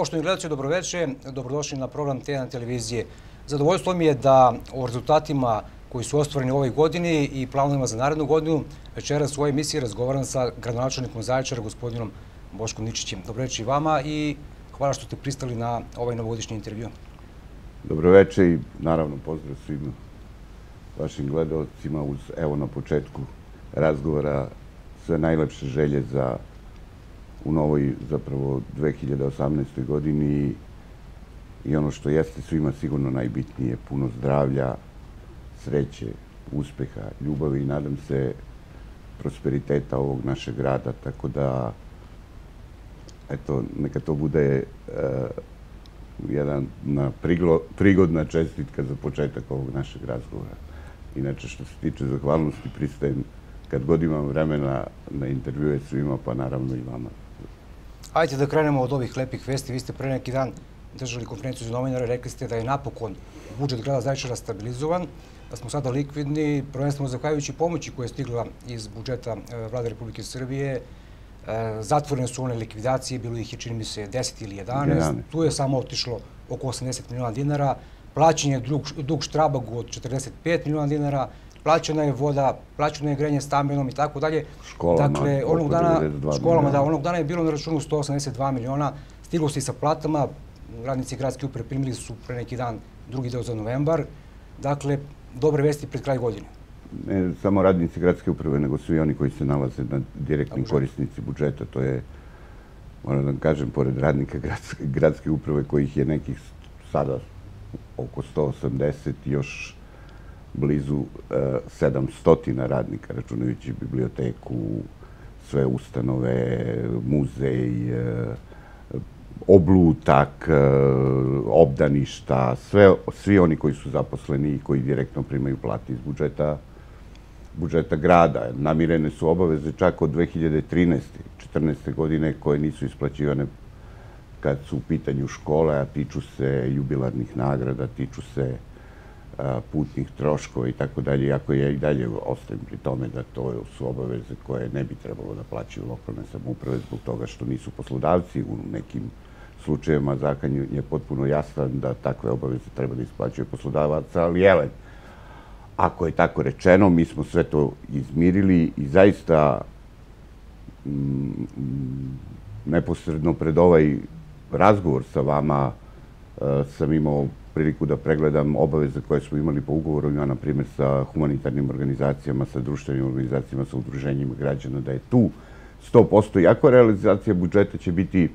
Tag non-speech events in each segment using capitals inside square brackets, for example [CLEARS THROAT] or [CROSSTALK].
Poštovni gledalci, dobroveče, dobrodošli na program Tjedan televizije. Zadovoljstvo mi je da o rezultatima koji su ostvoreni u ovoj godini i planovima za narednu godinu večeras u ovoj emisiji razgovaram sa gradonačelnikom Zaječara, gospodinom Boškom Ničićem. Dobroveče i vama i hvala što ste pristali na ovaj novogodišnji intervju. Dobroveče i naravno pozdrav svim vašim gledalcima uz, evo na početku razgovora, sve najlepše želje za u novoj zapravo 2018. godini i ono što jeste svima sigurno najbitnije, puno zdravlja, sreće, uspeha, ljubavi i nadam se prosperiteta ovog našeg grada, tako da eto, neka to bude uh, jedan na priglo, prigodna čestitka za početak ovog našeg razgovora. Inače, što se tiče zahvalnosti, pristajem kad god imam vremena na intervjue svima, pa naravno i vama. Ajde da krenemo od ovih lepih vesti. Vi ste pre neki dan držali konferenciju za novinare, rekli ste da je napokon budžet grada Zaječara stabilizovan, da smo sada likvidni, prvenstveno zahvaljujući pomoći koja je stigla iz budžeta e, vlade Republike Srbije. E, zatvorene su one likvidacije, bilo ih je čini mi se 10 ili 11. Tu je samo otišlo oko 80 miliona dinara. Plaćen je dug, dug Štrabagu od 45 miliona dinara, plaćena je voda, plaćeno je grenje stambenom i tako dalje. Školama, dakle, onog dana, školama, da, onog dana je bilo na računu 182 miliona, stiglo se i sa platama, radnici gradske uprave primili su pre neki dan drugi deo za novembar. Dakle, dobre vesti pred kraj godine. Ne samo radnici gradske uprave, nego svi oni koji se nalaze na direktnim korisnici budžeta. To je, moram da kažem, pored radnika gradske, gradske uprave, kojih je nekih sada oko 180, još blizu uh, e, 700 radnika, računajući biblioteku, sve ustanove, muzej, uh, oblutak, uh, obdaništa, sve, svi oni koji su zaposleni i koji direktno primaju plati iz budžeta budžeta grada. Namirene su obaveze čak od 2013. 14. godine koje nisu isplaćivane kad su u pitanju škole, a tiču se jubilarnih nagrada, tiču se putnih troškova i tako dalje, iako ja i dalje ostajem pri tome da to su obaveze koje ne bi trebalo da plaćaju lokalne samouprave zbog toga što nisu poslodavci. U nekim slučajevima zakon je potpuno jasan da takve obaveze treba da isplaćuje poslodavaca, ali jelen, ako je tako rečeno, mi smo sve to izmirili i zaista mm, neposredno pred ovaj razgovor sa vama sam imao priliku da pregledam obaveze koje smo imali po ugovorima, na primjer sa humanitarnim organizacijama, sa društvenim organizacijama, sa udruženjima građana, da je tu 100%, iako realizacija budžeta će biti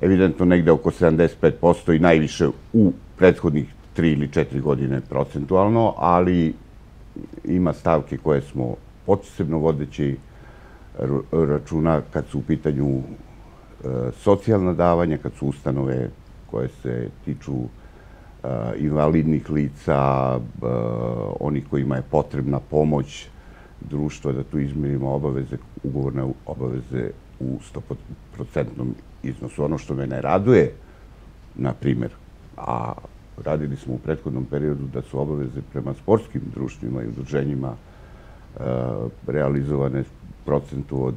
evidentno negde oko 75% i najviše u prethodnih 3 ili 4 godine procentualno, ali ima stavke koje smo posebno vodeći računa kad su u pitanju e, socijalna davanja, kad su ustanove koje se tiču invalidnih lica, onih kojima je potrebna pomoć društva, da tu izmenimo obaveze, ugovorne obaveze u 100% iznosu. Ono što me ne raduje, na primjer, a radili smo u prethodnom periodu da su obaveze prema sportskim društvima i udruženjima realizovane procentu od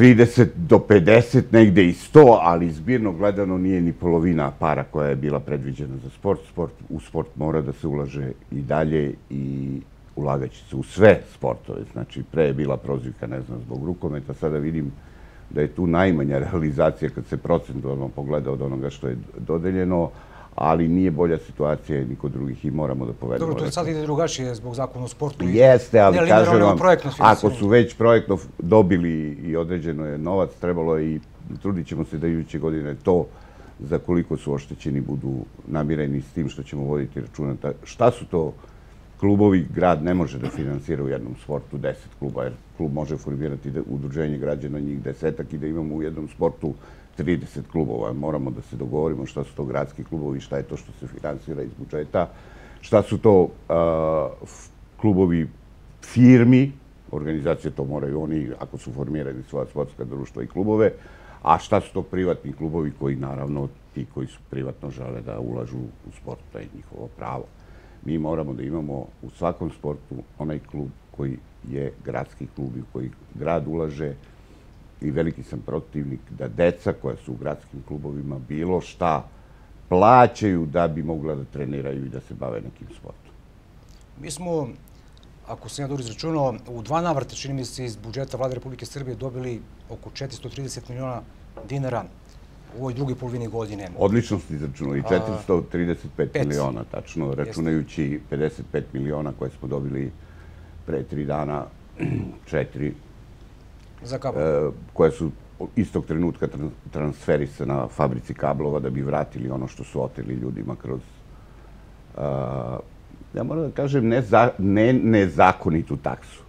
30 do 50, negde i 100, ali zbirno gledano nije ni polovina para koja je bila predviđena za sport. sport u sport mora da se ulaže i dalje i ulagaće se u sve sportove. Znači, pre je bila prozivka, ne znam, zbog rukometa, sada vidim da je tu najmanja realizacija kad se procentualno pogleda od onoga što je dodeljeno, ali nije bolja situacija ni kod drugih i moramo da povedemo. Dobro, to je sad ide drugačije zbog zakona o sportu. Jeste, ali kažem vam, ako su već projektno dobili i određeno je novac, trebalo je i trudit ćemo se da iduće godine to za koliko su oštećeni budu namireni s tim što ćemo voditi računa. Šta su to klubovi? Grad ne može da finansira u jednom sportu deset kluba, jer klub može formirati udruženje građana njih desetak i da imamo u jednom sportu 30 klubova. Moramo da se dogovorimo šta su to gradski klubovi, šta je to što se finansira iz budžeta, šta su to klubovi firmi, organizacije to moraju oni, ako su formirani svoja sportska društva i klubove, a šta su to privatni klubovi koji, naravno, ti koji su privatno žele da ulažu u sport, to je njihovo pravo. Mi moramo da imamo u svakom sportu onaj klub koji je gradski klub i koji grad ulaže i veliki sam protivnik da deca koja su u gradskim klubovima bilo šta plaćaju da bi mogla da treniraju i da se bave nekim sportom. Mi smo, ako sam ja dobro izračunao, u dva navrata, čini mi se, iz budžeta vlade Republike Srbije dobili oko 430 miliona dinara u ovoj drugoj polovini godine. Odlično ste izračunali, 435 miliona, tačno, računajući 55 miliona koje smo dobili pre tri dana, [CLEARS THROAT] četiri, Za kablove. e, koje su istog trenutka transferise na fabrici kablova da bi vratili ono što su oteli ljudima kroz ja moram da kažem ne, ne nezakonitu taksu,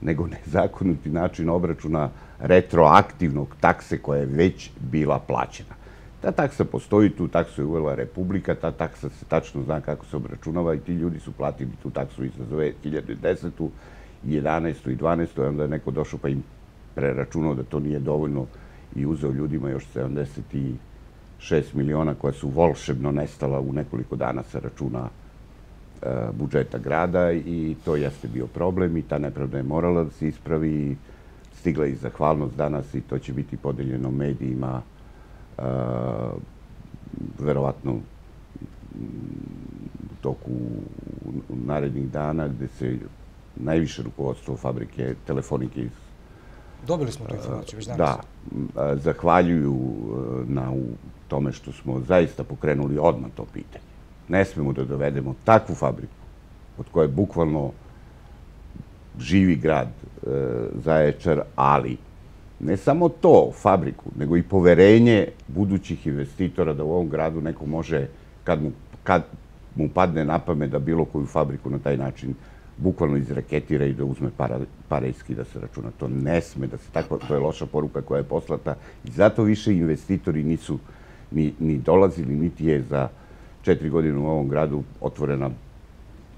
nego nezakoniti način obračuna retroaktivnog takse koja je već bila plaćena. Ta taksa postoji, tu taksu je uvela Republika, ta taksa se tačno zna kako se obračunava i ti ljudi su platili tu taksu i za 2010. 11. i 12. i onda je neko došao pa im preračunao da to nije dovoljno i uzeo ljudima još 76 miliona koja su volšebno nestala u nekoliko dana sa računa e, budžeta grada i to jeste bio problem i ta nepravda je morala da se ispravi i stigla i zahvalnost danas i to će biti podeljeno medijima e, verovatno u toku narednih dana gde se najviše rukovodstvo fabrike telefonike iz Dobili smo tu informaciju već danas. da, zahvaljuju e, na tome što smo zaista pokrenuli odmah to pitanje. Ne smemo da dovedemo takvu fabriku od koje bukvalno živi grad e, Zaječar, ali ne samo to, fabriku, nego i poverenje budućih investitora da u ovom gradu neko može, kad mu, kad mu padne na pamet da bilo koju fabriku na taj način bukvalno izraketira i da uzme para, pare i se računa. To ne sme da se tako, to je loša poruka koja je poslata i zato više investitori nisu ni, ni dolazili, niti je za četiri godine u ovom gradu otvorena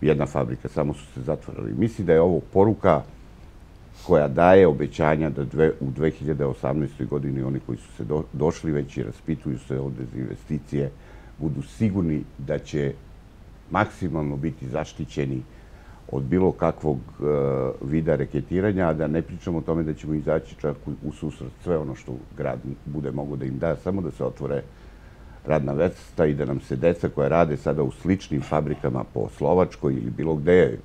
jedna fabrika, samo su se zatvorili. Mislim da je ovo poruka koja daje obećanja da dve, u 2018. godini oni koji su se do, došli već i raspituju se ovde za investicije, budu sigurni da će maksimalno biti zaštićeni od bilo kakvog e, vida reketiranja, a da ne pričamo o tome da ćemo izaći čak u, susret sve ono što grad bude mogo da im da, samo da se otvore radna mesta i da nam se deca koja rade sada u sličnim fabrikama po Slovačkoj ili bilo gde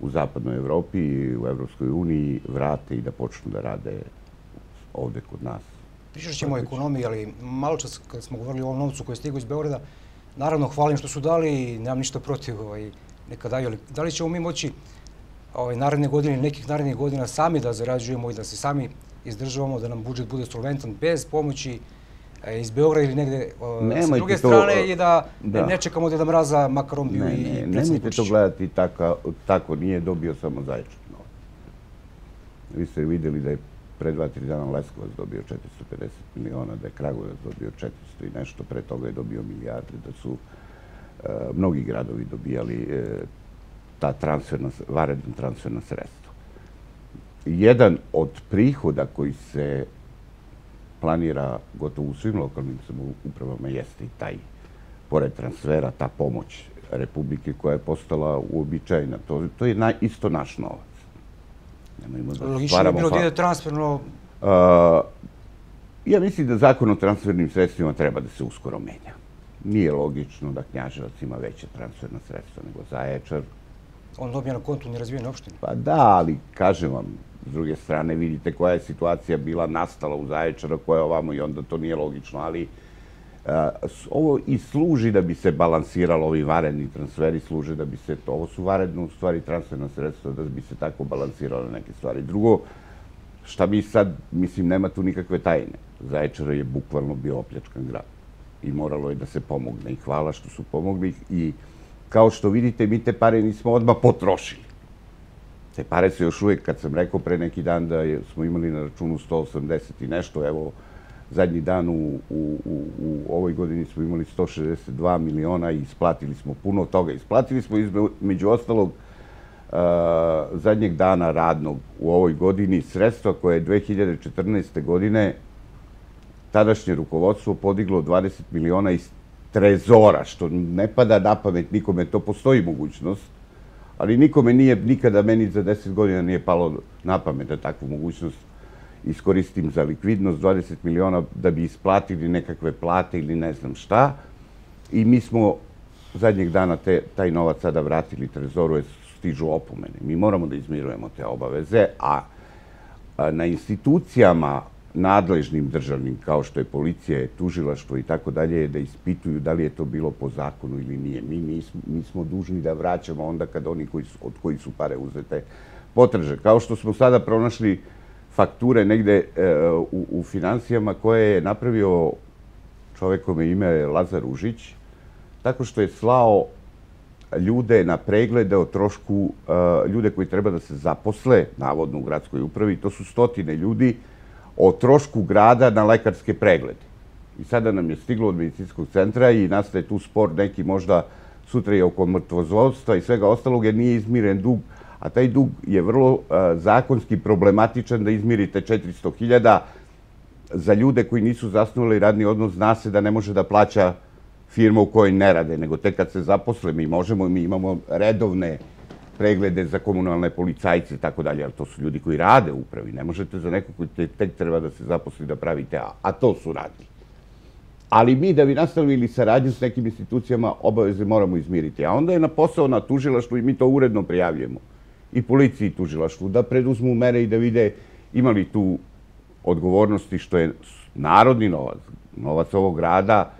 u zapadnoj Evropi i u Evropskoj uniji vrate i da počnu da rade ovde kod nas. Pričat ćemo o ekonomiji, ali malo čas kad smo govorili o ovom novcu koji je stigao iz Beograda, naravno hvalim što su dali i nemam ništa protiv, ovaj, neka daju, ali da li ćemo mi moći ovaj, naredne godine ili nekih narednih godina sami da zarađujemo i da se sami izdržavamo, da nam budžet bude solventan bez pomoći e, iz Beograda ili negde sa druge to, strane i da, da. ne čekamo da mraza makarom bio Ne, i ne, predsjednik nemojte to gledati tako, tako, nije dobio samo Zaječar novac. Vi ste videli da je pre dva, tri dana Leskovac dobio 450 miliona, da je Kragujevac dobio 400 i nešto, pre toga je dobio milijarde, da su mnogi gradovi dobijali e, ta transferna, varedna transferna sredstva. Jedan od prihoda koji se planira gotovo u svim lokalnim samoupravama jeste i taj, pored transfera, ta pomoć Republike koja je postala uobičajena. To, to je na, isto naš novac. Nemojmo da Logično bi stvaramo... bilo da ide transferno, A, ja mislim da zakon o transfernim sredstvima treba da se uskoro menja. Nije logično da Knjaževac ima veće transferna sredstva nego Zaječar. on dobija na kontu nerazvijene opštine. Pa da, ali kažem vam, s druge strane vidite koja je situacija bila nastala u Zaječaru, koja je ovamo i onda to nije logično, ali a, ovo i služi da bi se balansiralo, ovi varedni transferi služe da bi se, to, ovo su varedno u stvari transferna sredstva, da bi se tako balansiralo neke stvari. Drugo, šta mi sad, mislim, nema tu nikakve tajne. Zaječar je bukvalno bio opljačkan grad i moralo je da se pomogne i hvala što su pomogli i kao što vidite, mi te pare nismo odmah potrošili. Te pare se još uvijek, kad sam rekao pre neki dan da smo imali na računu 180 i nešto, evo, zadnji dan u, u, u, u ovoj godini smo imali 162 miliona i isplatili smo puno toga. Isplatili smo izme- među ostalog uh, zadnjeg dana radnog u ovoj godini sredstva koje je 2014. godine tadašnje rukovodstvo podiglo 20 miliona iz trezora, što ne pada na pamet nikome, to postoji mogućnost, ali nikome nije nikada meni za 10 godina nije palo na pamet da takvu mogućnost iskoristim za likvidnost 20 miliona da bi isplatili nekakve plate ili ne znam šta. I mi smo zadnjeg dana te, taj novac sada vratili trezoru, jer stižu opomene. Mi moramo da izmirujemo te obaveze, a, na institucijama nadležnim državnim, kao što je policija, tužilaštvo i tako dalje, da ispituju da li je to bilo po zakonu ili nije. Mi nismo, mi smo dužni da vraćamo onda kad oni koji od koji su pare uzete potraže. Kao što smo sada pronašli fakture negde e, u, u financijama koje je napravio čovek kome ime Lazar Užić, tako što je slao ljude na preglede o trošku, e, ljude koji treba da se zaposle, navodno u gradskoj upravi, to su stotine ljudi, o trošku grada na lekarske preglede. I sada nam je stiglo od medicinskog centra i nastaje tu spor neki možda sutra je oko mrtvozvodstva i svega ostalog jer nije izmiren dug, a taj dug je vrlo uh, zakonski problematičan da izmirite 400.000 za ljude koji nisu zasnovali radni odnos, zna se da ne može da plaća firma u kojoj ne rade, nego tek kad se zaposle mi možemo, mi imamo redovne preglede za komunalne policajce i tako dalje, ali to su ljudi koji rade u upravi. Ne možete za nekog koji te, tek treba da se zaposli da pravite, a, a to su radili. Ali mi da bi nastavili saradnju s nekim institucijama, obaveze moramo izmiriti. A onda je na posao na tužilaštvu i mi to uredno prijavljujemo. I policiji i tužilaštvu, da preduzmu mere i da vide imali tu odgovornosti što je narodni novac, novac ovog grada,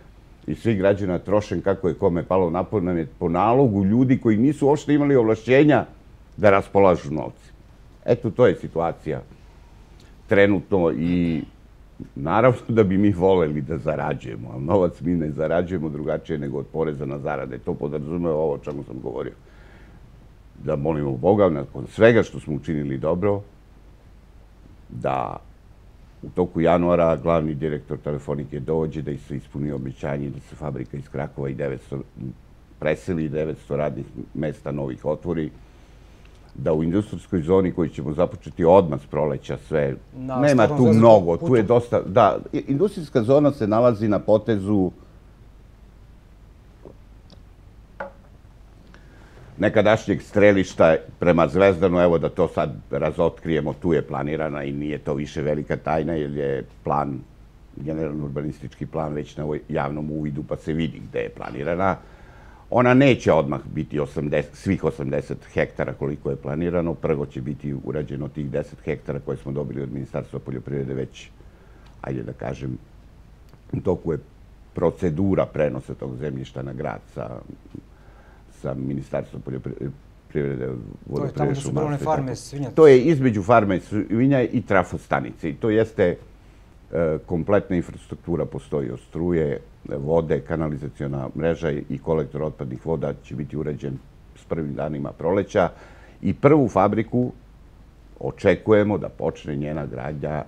i svi građana trošen kako je kome palo na je po nalogu ljudi koji nisu uopšte imali ovlašćenja da raspolažu novci. Eto, to je situacija trenutno i naravno da bi mi voleli da zarađujemo, ali novac mi ne zarađujemo drugačije nego od poreza na zarade. To podrazume ovo o čemu sam govorio. Da molimo Boga nakon svega što smo učinili dobro, da u toku januara glavni direktor Telefonike dođe da se ispuni obećanje da se fabrika iz Krakova i 900 preseli 900 radnih mesta novih otvori, da u industrijskoj zoni koju ćemo započeti odmah s proleća sve, na, nema tu mnogo, tu je dosta, da, industrijska zona se nalazi na potezu nekadašnjeg strelišta prema Zvezdanu, evo da to sad razotkrijemo, tu je planirana i nije to više velika tajna, jer je plan, generalno urbanistički plan već na javnom uvidu, pa se vidi gde je planirana. Ona neće odmah biti 80, svih 80 hektara koliko je planirano. Prvo će biti urađeno tih 10 hektara koje smo dobili od Ministarstva poljoprivrede već, ajde da kažem, u toku je procedura prenosa tog zemljišta na grad sa sa Ministarstvom poljoprivrede, To je tamo su brojne farme svinja. To je između farme svinja i trafostanice. I to jeste e, kompletna infrastruktura postoji od struje, vode, kanalizacijona mreža i kolektor otpadnih voda će biti urađen s prvim danima proleća. I prvu fabriku očekujemo da počne njena gradnja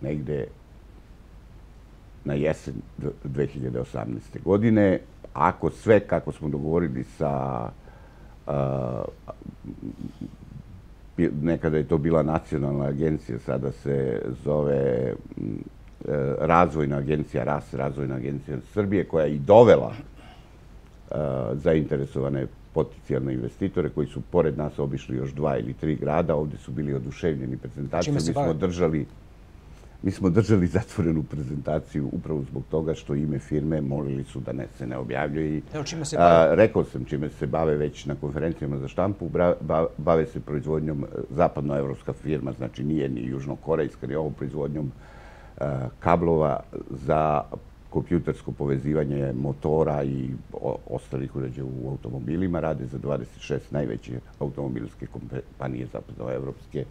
negde na jesen 2018. godine ako sve kako smo dogovorili sa nekada je to bila nacionalna agencija, sada se zove e, Razvojna agencija, RAS, Razvojna agencija Srbije, koja je i dovela zainteresovane potencijalne investitore koji su pored nas obišli još dva ili tri grada. Ovde su bili oduševljeni prezentacijom. Mi smo držali Mi smo držali zatvorenu prezentaciju upravo zbog toga što ime firme molili su da ne se ne objavljuje. Evo, čime se bave? rekao sam čime se bave već na konferencijama za štampu. bave se proizvodnjom e, zapadnoevropska firma, znači nije ni južnokorejska, ni ovo proizvodnjom e, kablova za kompjutersko povezivanje motora i ostalih uređaja u automobilima. Rade za 26 najveće automobilske kompanije zapadnoevropske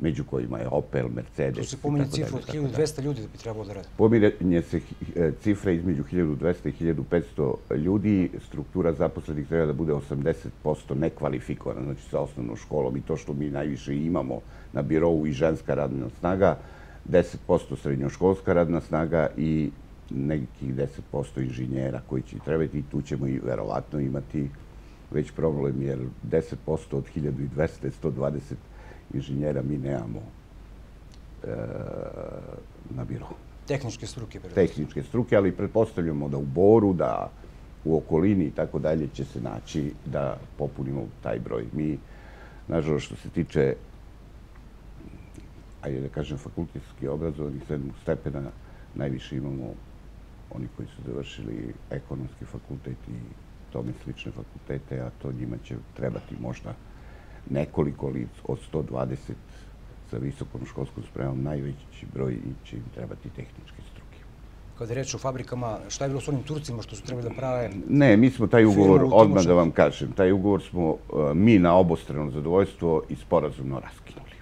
među kojima je Opel, Mercedes... Tu se pominje cifra od 1200 ljudi da bi trebalo da rade. Pominje se e, cifra između 1200 i 1500 ljudi. Struktura zaposlenih treba da bude 80% nekvalifikovana, znači sa osnovnom školom i to što mi najviše imamo na birovu i ženska radna snaga, 10% srednjoškolska radna snaga i nekih 10% inženjera koji će trebati i tu ćemo i verovatno imati već problem, jer 10% od 1200 je 120 inženjera mi nemamo e, na biro. Tehničke struke. Tehničke struke, ali pretpostavljamo da u Boru, da u okolini i tako dalje će se naći da popunimo taj broj. Mi, nažalost, što se tiče ajde da kažem, fakultetski obrazovanih sedmog stepena, najviše imamo oni koji su završili ekonomski fakultet i tome slične fakultete, a to njima će trebati možda nekoliko lic od 120 sa visokom školskom spremom, najveći broj će im trebati tehničke struke. Kada je reč o fabrikama, šta je bilo s onim Turcima što su trebali da prave? Ne, mi smo taj ugovor, odmah da vam kažem, taj ugovor smo uh, mi na obostrano zadovoljstvo i sporazumno raskinuli.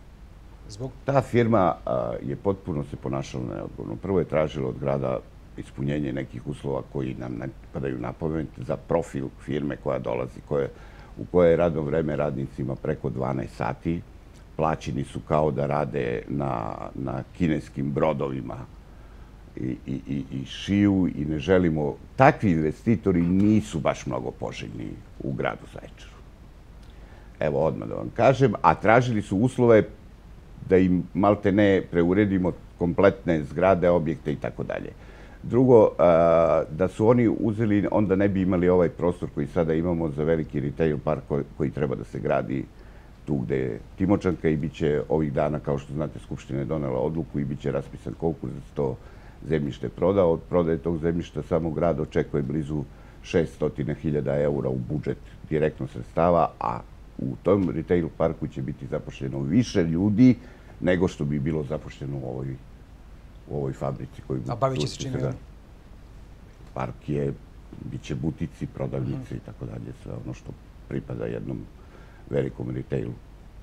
Zbog? Ta firma uh, je potpuno se ponašala neodgovorno. Prvo je tražila od grada ispunjenje nekih uslova koji nam ne padaju na pamet za profil firme koja dolazi, koje, u koje je radno vreme radnicima preko 12 sati, plaćeni su kao da rade na, na kineskim brodovima i, i, i, šiju i ne želimo... Takvi investitori nisu baš mnogo poželjni u gradu Zaječaru. Evo, odmah da vam kažem. A tražili su uslove da im malte ne preuredimo kompletne zgrade, objekte i tako dalje. Drugo, da su oni uzeli, onda ne bi imali ovaj prostor koji sada imamo za veliki retail park koji treba da se gradi tu gde je Timočanka i bit će ovih dana, kao što znate, Skupština je donela odluku i bit će raspisan konkurs za to zemljište proda. Od prodaje tog zemljišta samo grad očekuje blizu 600.000 eura u budžet direktno sredstava, a u tom retail parku će biti zapošljeno više ljudi nego što bi bilo zapošljeno u ovoj u ovoj fabrici. A bavit će se čime? Da, park je, bit će butici, prodavnice i tako dalje, sve ono što pripada jednom velikom retailu.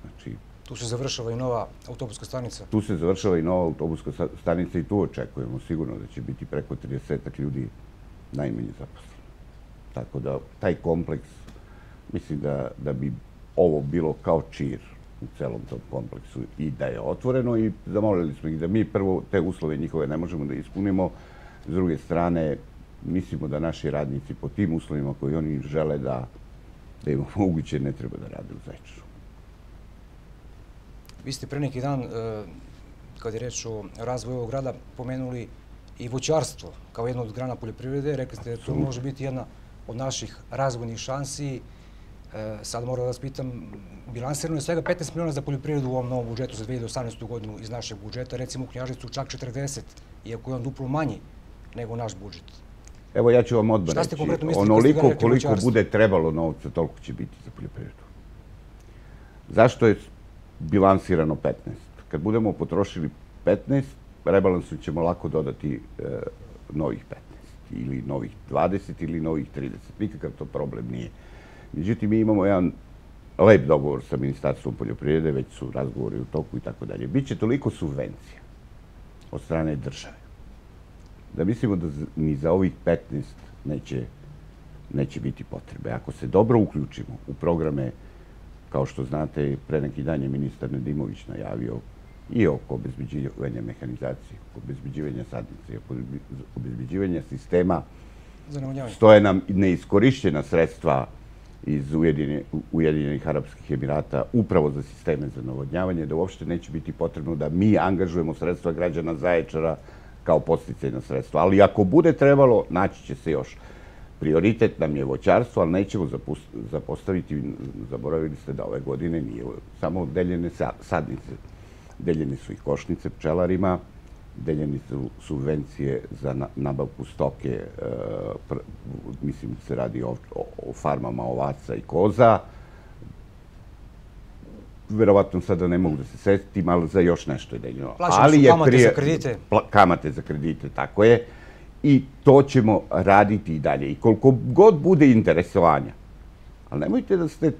Znači, tu se završava i nova autobuska stanica? Tu se završava i nova autobuska stanica i tu očekujemo sigurno da će biti preko 30 ljudi najmanje zaposleno. Tako da taj kompleks, mislim da, da bi ovo bilo kao čir u celom tom kompleksu i da je otvoreno i zamolili smo ih da mi prvo te uslove njihove ne možemo da ispunimo. S druge strane, mislimo da naši radnici po tim uslovima koji oni žele da, da im moguće ne treba da rade u Zajčaru. Vi ste pre neki dan, e, kad je reč o razvoju ovog grada, pomenuli i voćarstvo kao jedno od grana poljoprivrede. Rekli ste da to može biti jedna od naših razvojnih šansi sad moram da vas pitam, bilansirano je svega 15 miliona za poljoprivredu u ovom novom budžetu za 2018. godinu iz našeg budžeta, recimo u Knjažicu čak 40, iako je on duplo manji nego naš budžet. Evo ja ću vam odmah reći, onoliko koliko bude trebalo novca, toliko će biti za poljoprivredu. Zašto je bilansirano 15? Kad budemo potrošili 15, rebalansu ćemo lako dodati e, novih 15 ili novih 20 ili novih 30. Nikakav to problem nije. Međutim, mi imamo jedan lep dogovor sa Ministarstvom poljoprivrede, već su razgovori u toku i tako dalje. Biće toliko subvencija od strane države da mislimo da ni za ovih 15 neće, neće biti potrebe. Ako se dobro uključimo u programe, kao što znate, pre neki dan je ministar Nedimović najavio i oko obezbeđivanja mehanizacije, oko obezbeđivanja sadnice, oko obezbeđivanja sistema, stoje nam neiskorišćena sredstva iz Ujedinjenih Arabskih Emirata upravo za sisteme za navodnjavanje, da uopšte neće biti potrebno da mi angažujemo sredstva građana Zaječara kao posticajna sredstva. Ali ako bude trebalo, naći će se još. Prioritet nam je voćarstvo, ali nećemo zapostaviti, zaboravili ste da ove godine nije samo deljene sadnice. Deljene su i košnice pčelarima, deljeni su subvencije za nabavku stoke, e, mislim se radi o, farmama ovaca i koza. Verovatno sada ne mogu da se setim, ali za još nešto je deljeno. Plaćamo su kamate za kredite. kamate za kredite, tako je. I to ćemo raditi i dalje. I koliko god bude interesovanja. Ali nemojte da ste, e,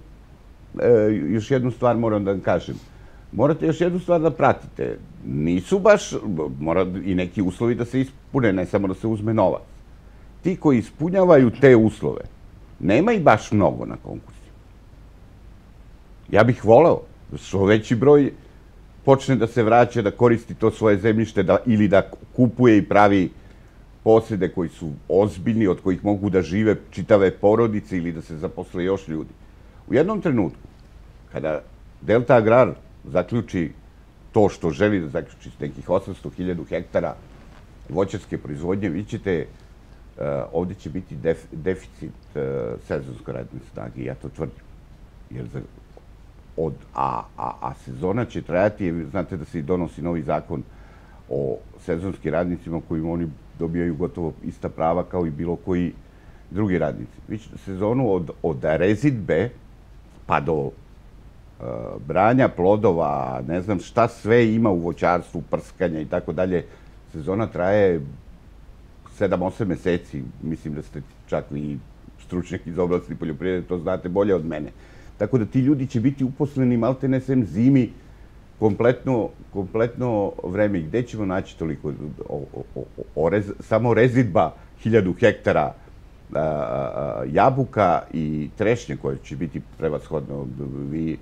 još jednu stvar moram da vam kažem, morate još jednu stvar da pratite. Nisu baš, mora i neki uslovi da se ispune, ne samo da se uzme novac. Ti koji ispunjavaju te uslove, nema i baš mnogo na konkursu. Ja bih voleo da što veći broj počne da se vraća, da koristi to svoje zemljište da, ili da kupuje i pravi posede koji su ozbiljni, od kojih mogu da žive čitave porodice ili da se zaposle još ljudi. U jednom trenutku, kada Delta Agrar zaključi to što želi da zaključi s nekih 800.000 hektara voćarske proizvodnje, vi ćete, uh, ovde će biti deficit uh, sezonsko radne snage, ja to tvrdim. Jer za od, a, a, a sezona će trajati, znate da se i donosi novi zakon o sezonskim radnicima kojim oni dobijaju gotovo ista prava kao i bilo koji drugi radnici. Vi ćete sezonu od, od rezidbe pa do branja plodova, ne znam šta sve ima u voćarstvu, prskanja i tako dalje. Sezona traje 7-8 meseci. Mislim da ste čak i stručnjak iz oblasti poljoprivrede, to znate bolje od mene. Tako da ti ljudi će biti uposleni malte ne sem zimi, kompletno, kompletno vreme. Gde ćemo naći toliko? O, o, o, rez, samo rezidba hiljadu hektara a, a, jabuka i trešnje koje će biti prevashodno. Vi,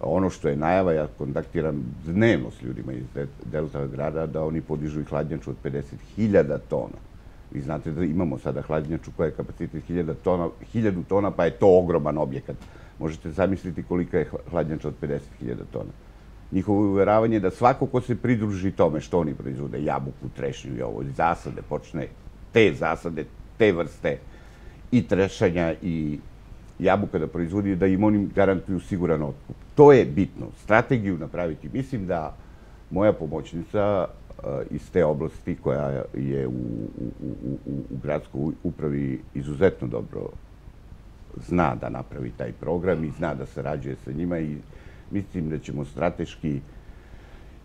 ono što je najava, ja kontaktiram dnevno s ljudima iz Delta grada, da oni podižu i hladnjaču od 50.000 tona. Vi znate da imamo sada hladnjaču koja je kapacitet 1000 tona, 1000 tona, pa je to ogroman objekat. Možete zamisliti kolika je hladnjača od 50.000 tona. Njihovo uveravanje je da svako ko se pridruži tome što oni proizvode, jabuku, trešnju i ovo, zasade, počne te zasade, te vrste i trešanja i jabuka da proizvodi, da im oni garantuju siguran otkup. To je bitno. Strategiju napraviti. Mislim da moja pomoćnica iz te oblasti koja je u, u, u, u gradskoj upravi izuzetno dobro zna da napravi taj program i zna da sarađuje sa njima i mislim da ćemo strateški,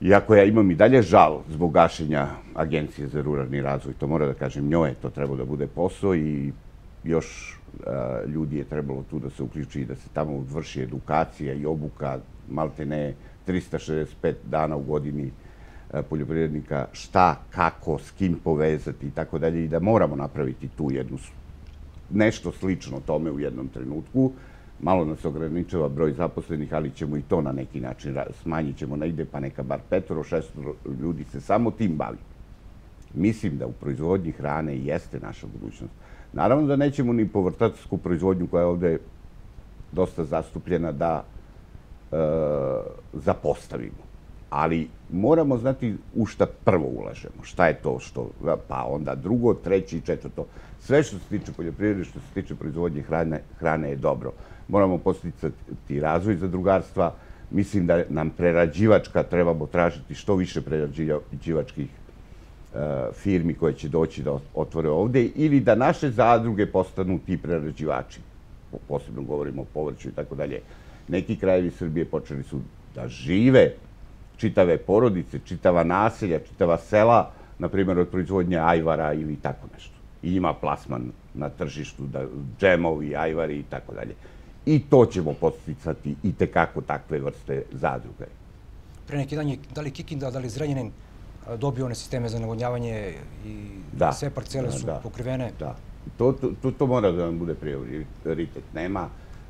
iako ja imam i dalje žal zbog gašenja Agencije za ruralni razvoj, to mora da kažem, njoj to trebalo da bude posao i još ljudi je trebalo tu da se uključi i da se tamo vrši edukacija i obuka, malte ne 365 dana u godini poljoprivrednika šta, kako, s kim povezati i tako dalje i da moramo napraviti tu jednu nešto slično tome u jednom trenutku. Malo nas ograničava broj zaposlenih, ali ćemo i to na neki način smanjit ćemo negde, pa neka bar petoro, šestoro ljudi se samo tim bavi. Mislim da u proizvodnji hrane jeste naša budućnost. Naravno da nećemo ni povrtatsku proizvodnju koja je ovde dosta zastupljena da e, zapostavimo ali moramo znati u šta prvo ulažemo. Šta je to što, pa onda drugo, treći četvrto. Sve što se tiče poljoprivrede, što se tiče proizvodnje hrane, hrane je dobro. Moramo posticati razvoj zadrugarstva. Mislim da nam prerađivačka trebamo tražiti što više prerađivačkih firmi koje će doći da otvore ovde ili da naše zadruge postanu ti prerađivači. Posebno govorimo o povrću i tako dalje. Neki krajevi Srbije počeli su da žive čitave porodice, čitava naselja, čitava sela, na primjer od proizvodnje ajvara ili tako nešto. I ima plasman na tržištu, da, džemovi, ajvari i tako dalje. I to ćemo posticati i tekako takve vrste zadruge. Pre neki dan je da li Kikinda, da li Zrenjanin dobio one sisteme za navodnjavanje i da, sve parcele su da, pokrivene? Da, to, to, to mora da nam bude prioritet. Nema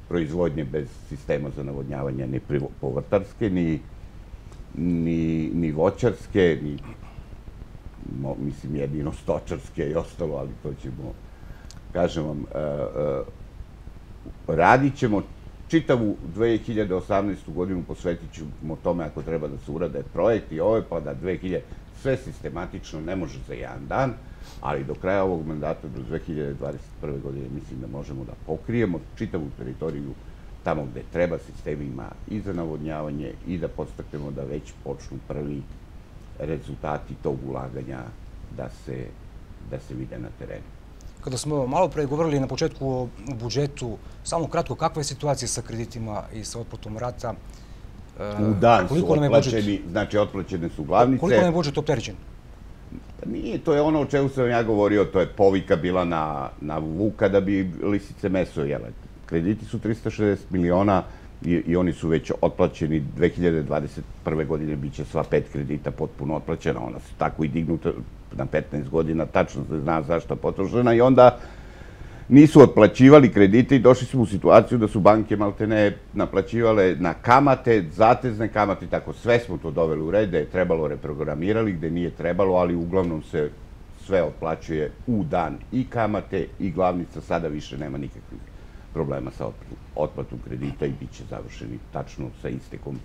proizvodnje bez sistema za navodnjavanje ni povrtarske, ni ni, ni voćarske, ni mo, mislim jedino stočarske i ostalo, ali to ćemo, kažem vam, uh, uh, radit ćemo čitavu 2018. godinu posvetit ćemo tome ako treba da se urade projekti ove, pa da 2000, sve sistematično ne može za jedan dan, ali do kraja ovog mandata, do 2021. godine, mislim da možemo da pokrijemo čitavu teritoriju tamo gde treba sistemima i za navodnjavanje i da podstaknemo da već počnu prvi rezultati tog ulaganja da se, da se vide na terenu. Kada smo malo pre govorili na početku o budžetu, samo kratko, kakva je situacija sa kreditima i sa otplatom rata? U dan su otplaćeni, znači otplaćene su glavnice. Koliko nam je budžet opterećen? Pa nije, to je ono o čemu sam ja govorio, to je povika bila na, na Vuka da bi lisice meso jele krediti su 360 miliona i, i oni su već otplaćeni 2021. godine biće sva pet kredita potpuno otplaćena, ona su tako i dignuta na 15 godina, tačno se zna zašto potrošena i onda nisu otplaćivali kredite i došli smo u situaciju da su banke maltene naplaćivale na kamate, zatezne kamate, tako sve smo to doveli u red, da je trebalo reprogramirali, gde nije trebalo, ali uglavnom se sve otplaćuje u dan i kamate i glavnica, sada više nema nikakvih problema sa otplatom kredita i bit će završeni tačno sa istekom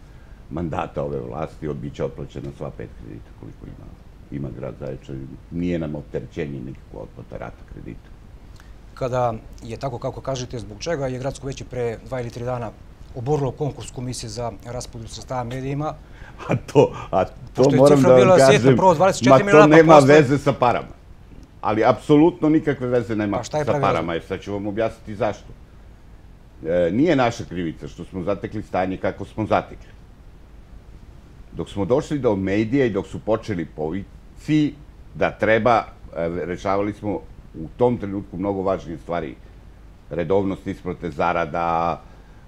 mandata ove vlasti, bit će otplaćena sva pet kredita koliko ima, ima grad Zaječar. Nije nam opterećenje nikakva otplata rata kredita. Kada je tako kako kažete, zbog čega je gradsko veće pre dva ili tri dana oborilo konkurs komisije za raspodelu sredstava medijima. A to, a to moram da vam kažem, ma to pa nema veze sa parama. Ali apsolutno nikakve veze nema pa sa parama, jer sad ću vam objasniti zašto. E, nije naša krivica što smo zatekli stanje kako smo zatekli. Dok smo došli do medija i dok su počeli povici da treba, e, rešavali smo u tom trenutku mnogo važnije stvari. Redovnost isprote zarada,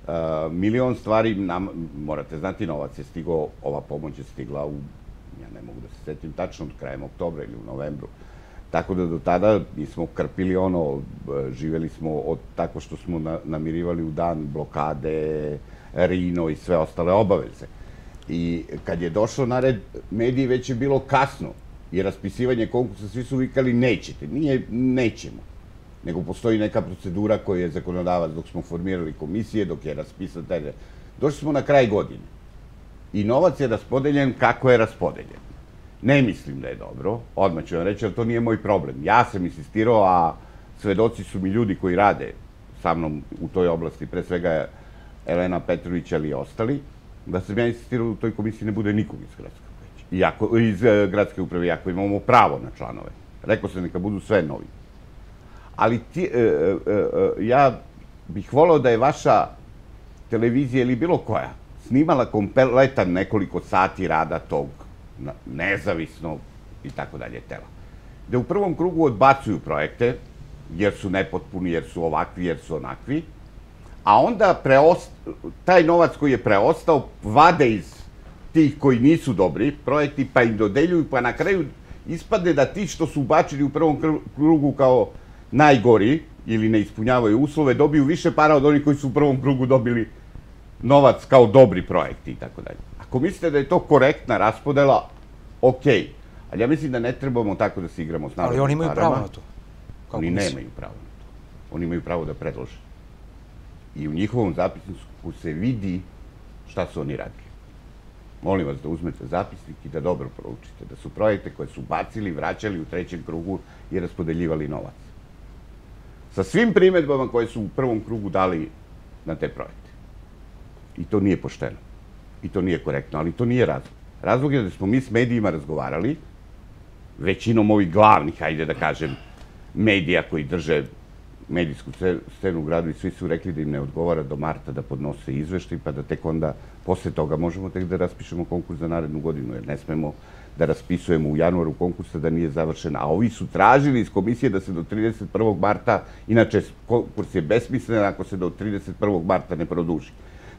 e, milion stvari, nam, morate znati, novac je stigao, ova pomoć je stigla u, ja ne mogu da se setim tačno, krajem oktobra ili u novembru. Tako da do tada mi smo krpili ono, živeli smo od tako što smo na, namirivali u dan blokade, Rino i sve ostale obaveze. I kad je došlo na red, mediji već je bilo kasno i raspisivanje konkursa, svi su vikali nećete, nije nećemo. Nego postoji neka procedura koju je zakonodavac dok smo formirali komisije, dok je raspisan taj... Došli smo na kraj godine. I novac je raspodeljen kako je raspodeljen. Ne mislim da je dobro, odmah ću vam reći, ali to nije moj problem. Ja sam insistirao, a svedoci su mi ljudi koji rade sa mnom u toj oblasti, pre svega Elena Petrović, ali i ostali, da sam ja insistirao da u toj komisiji ne bude nikog iz uprave. Iako, iz uh, gradske uprave, iako imamo pravo na članove. Rekao sam neka budu sve novi. Ali ti, uh, uh, ja bih volao da je vaša televizija ili bilo koja snimala kompletan nekoliko sati rada tog nezavisnog i tako dalje tela. Da u prvom krugu odbacuju projekte, jer su nepotpuni, jer su ovakvi, jer su onakvi, a onda preost, taj novac koji je preostao vade iz tih koji nisu dobri projekti, pa im dodeljuju, pa na kraju ispadne da ti što su bačili u prvom krugu kao najgori ili ne ispunjavaju uslove, dobiju više para od onih koji su u prvom krugu dobili novac kao dobri projekti i tako dalje. Ako mislite da je to korektna raspodela, ok. Ali ja mislim da ne trebamo tako da se igramo s narodnim Ali oni imaju pravo na to. Kako oni nemaju pravo na to. Oni imaju pravo da predlože. I u njihovom zapisniku se vidi šta su oni radili. Molim vas da uzmete zapisnik i da dobro proučite. Da su projekte koje su bacili, vraćali u trećem krugu i raspodeljivali novac. Sa svim primetbama koje su u prvom krugu dali na te projekte. I to nije pošteno. I to nije korektno, ali to nije razlog. Razlog je da smo mi s medijima razgovarali, većinom ovih glavnih, hajde da kažem, medija koji drže medijsku scenu u gradu i svi su rekli da im ne odgovara do marta da podnose izveštaj, pa da tek onda, posle toga, možemo tek da raspišemo konkurs za narednu godinu, jer ne smemo da raspisujemo u januaru konkursa da nije završen. A ovi su tražili iz komisije da se do 31. marta, inače konkurs je besmislen ako se do 31. marta ne produži.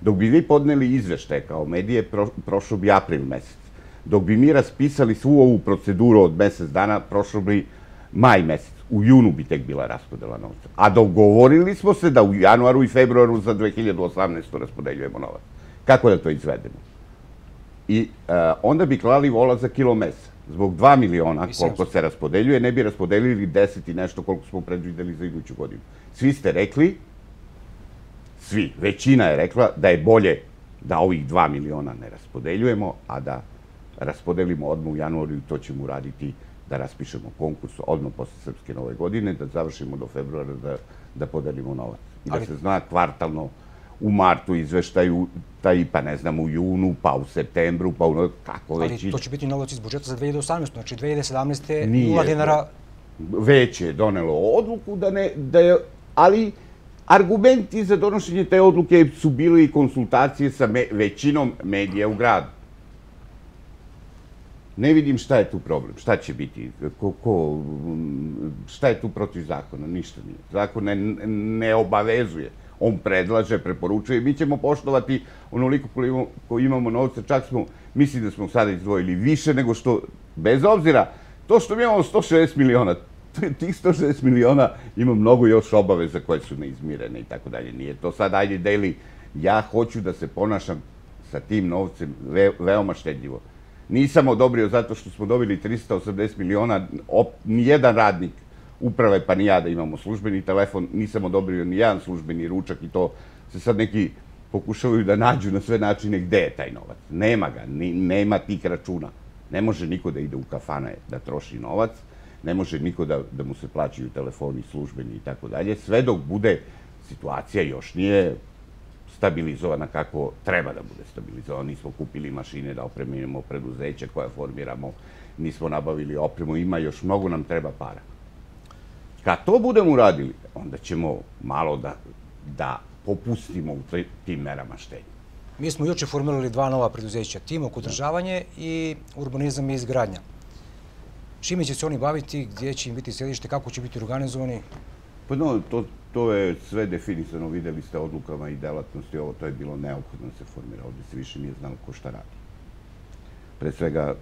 Dok bi vi podneli izveštaje kao medije, pro, prošlo bi april mesec. Dok bi mi raspisali svu ovu proceduru od mesec dana, prošlo bi maj mesec. U junu bi tek bila raspodela novca. A dogovorili smo se da u januaru i februaru za 2018. raspodeljujemo novac. Kako da to izvedemo? I uh, onda bi klali vola za kilo mesa. Zbog 2 miliona koliko se raspodeljuje, ne bi raspodeljili 10 i nešto koliko smo predvideli za iduću godinu. Svi ste rekli, svi, većina je rekla da je bolje da ovih 2 miliona ne raspodeljujemo, a da raspodelimo odmah u januaru i to ćemo uraditi da raspišemo konkurs odmah posle Srpske nove godine, da završimo do februara da, da podelimo novac. I da se zna kvartalno u martu izveštaju, taj, pa ne znam, u junu, pa u septembru, pa u kako već... Ali to će biti novac iz budžeta za 2018. Znači 2017. nula dinara... Već je donelo odluku da ne, da je, ali Argumenti za donošenje te odluke su bili i konsultacije sa me, većinom medija u gradu. Ne vidim šta je tu problem, šta će biti, ko, ko, šta je tu protiv zakona, ništa nije. Zakon ne, ne obavezuje, on predlaže, preporučuje, mi ćemo poštovati onoliko koliko imamo novca, čak smo, mislim da smo sada izdvojili više nego što, bez obzira, to što mi imamo 160 miliona, tih 160 miliona ima mnogo još obaveza koje su neizmirene i tako dalje. Nije to sad, ajde, deli, ja hoću da se ponašam sa tim novcem ve, veoma štedljivo. Nisam odobrio zato što smo dobili 380 miliona, op, nijedan radnik uprave, pa ni ja da imamo službeni telefon, nisam odobrio ni jedan službeni ručak i to se sad neki pokušavaju da nađu na sve načine gde je taj novac. Nema ga, ni, nema tih računa. Ne može niko da ide u kafane da troši novac ne može niko da, da mu se plaćaju telefoni službeni i tako dalje, sve dok bude situacija još nije stabilizovana kako treba da bude stabilizovana. Nismo kupili mašine da opremimo preduzeće koje formiramo, nismo nabavili opremu, ima još mnogo nam treba para. Kad to budemo uradili, onda ćemo malo da, da popustimo u tim merama štenja. Mi smo juče formirali dva nova preduzeća, Timok održavanje i urbanizam i izgradnja. Čime će se oni baviti, gdje će im biti sedište, kako će biti organizovani? Pa no, to, to je sve definisano, videli ste odlukama i delatnosti, ovo to je bilo neophodno da se formira, ovde se više nije znalo ko šta radi. Pre svega,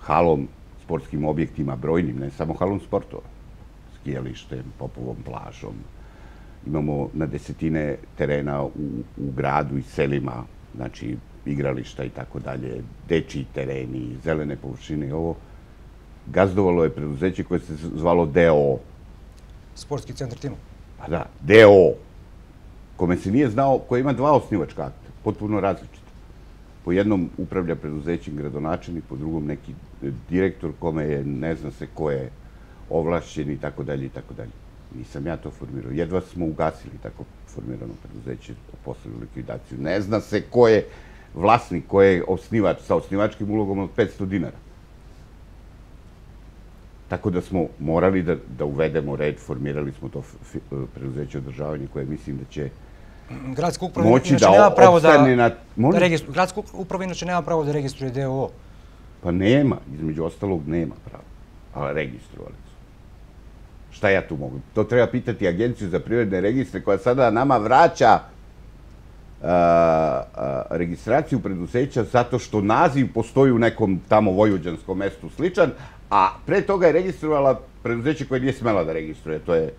halom, sportskim objektima, brojnim, ne samo halom sportova, skijalištem, popovom plažom, imamo na desetine terena u, u gradu i selima, znači igrališta i tako dalje, dečiji tereni, zelene površine i ovo, gazdovalo je preduzeće koje se zvalo DO. Sportski centar Timo. Pa da, DO, kome se nije znao, koje ima dva osnivačka akta, potpuno različite. Po jednom upravlja preduzećem gradonačelnik, po drugom neki direktor kome je, ne zna se ko je ovlašćen i tako dalje i tako dalje. Nisam ja to formirao. Jedva smo ugasili tako formirano preduzeće posle likvidaciju. Ne zna se ko je vlasnik, ko je osnivač sa osnivačkim ulogom od 500 dinara. Tako da smo morali da, da uvedemo red, formirali smo to preduzeće održavanje koje mislim da će Gradska uprava moći da nema pravo da, na... da registruje. Gradska uprava inače nema pravo da registruje DOO. Pa nema, između ostalog nema pravo. Ali registrovali su. Šta ja tu mogu? To treba pitati Agenciju za prirodne registre koja sada nama vraća a, a, registraciju preduzeća zato što naziv postoji u nekom tamo vojvođanskom mestu sličan, a pre toga je registrovala preduzeće koje nije smela da registruje, to je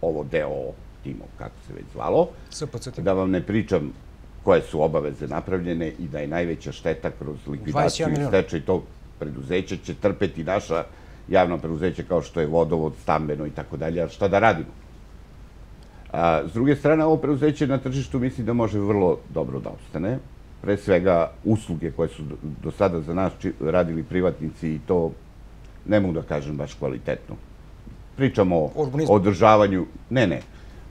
ovo deo Timo, kako se već zvalo. Da vam ne pričam koje su obaveze napravljene i da je najveća šteta kroz likvidaciju i stečaj tog preduzeća će trpeti naša javno preduzeće kao što je vodovod, stambeno i tako dalje, a šta da radimo? A, s druge strane, ovo preduzeće na tržištu misli da može vrlo dobro da ostane. Pre svega, usluge koje su do sada za nas radili privatnici i to ne mogu da kažem baš kvalitetno. Pričamo o održavanju, ne, ne,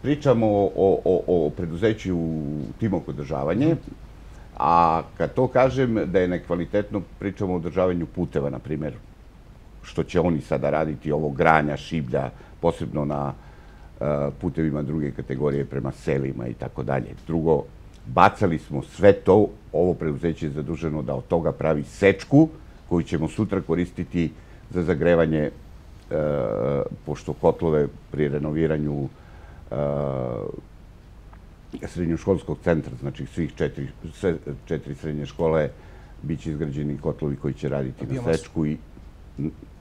pričamo o, o, o preduzeću Timok održavanje, a kad to kažem da je nekvalitetno, pričamo o održavanju puteva, na primjer, što će oni sada raditi, ovo granja, šiblja, posebno na e, putevima druge kategorije prema selima i tako dalje. Drugo, bacali smo sve to, ovo preduzeće je zaduženo da od toga pravi sečku, koju ćemo sutra koristiti za zagrevanje, e, pošto kotlove pri renoviranju e, srednjoškolskog centra, znači svih četiri, sve četiri srednje škole, bit će izgrađeni kotlovi koji će raditi na sečku i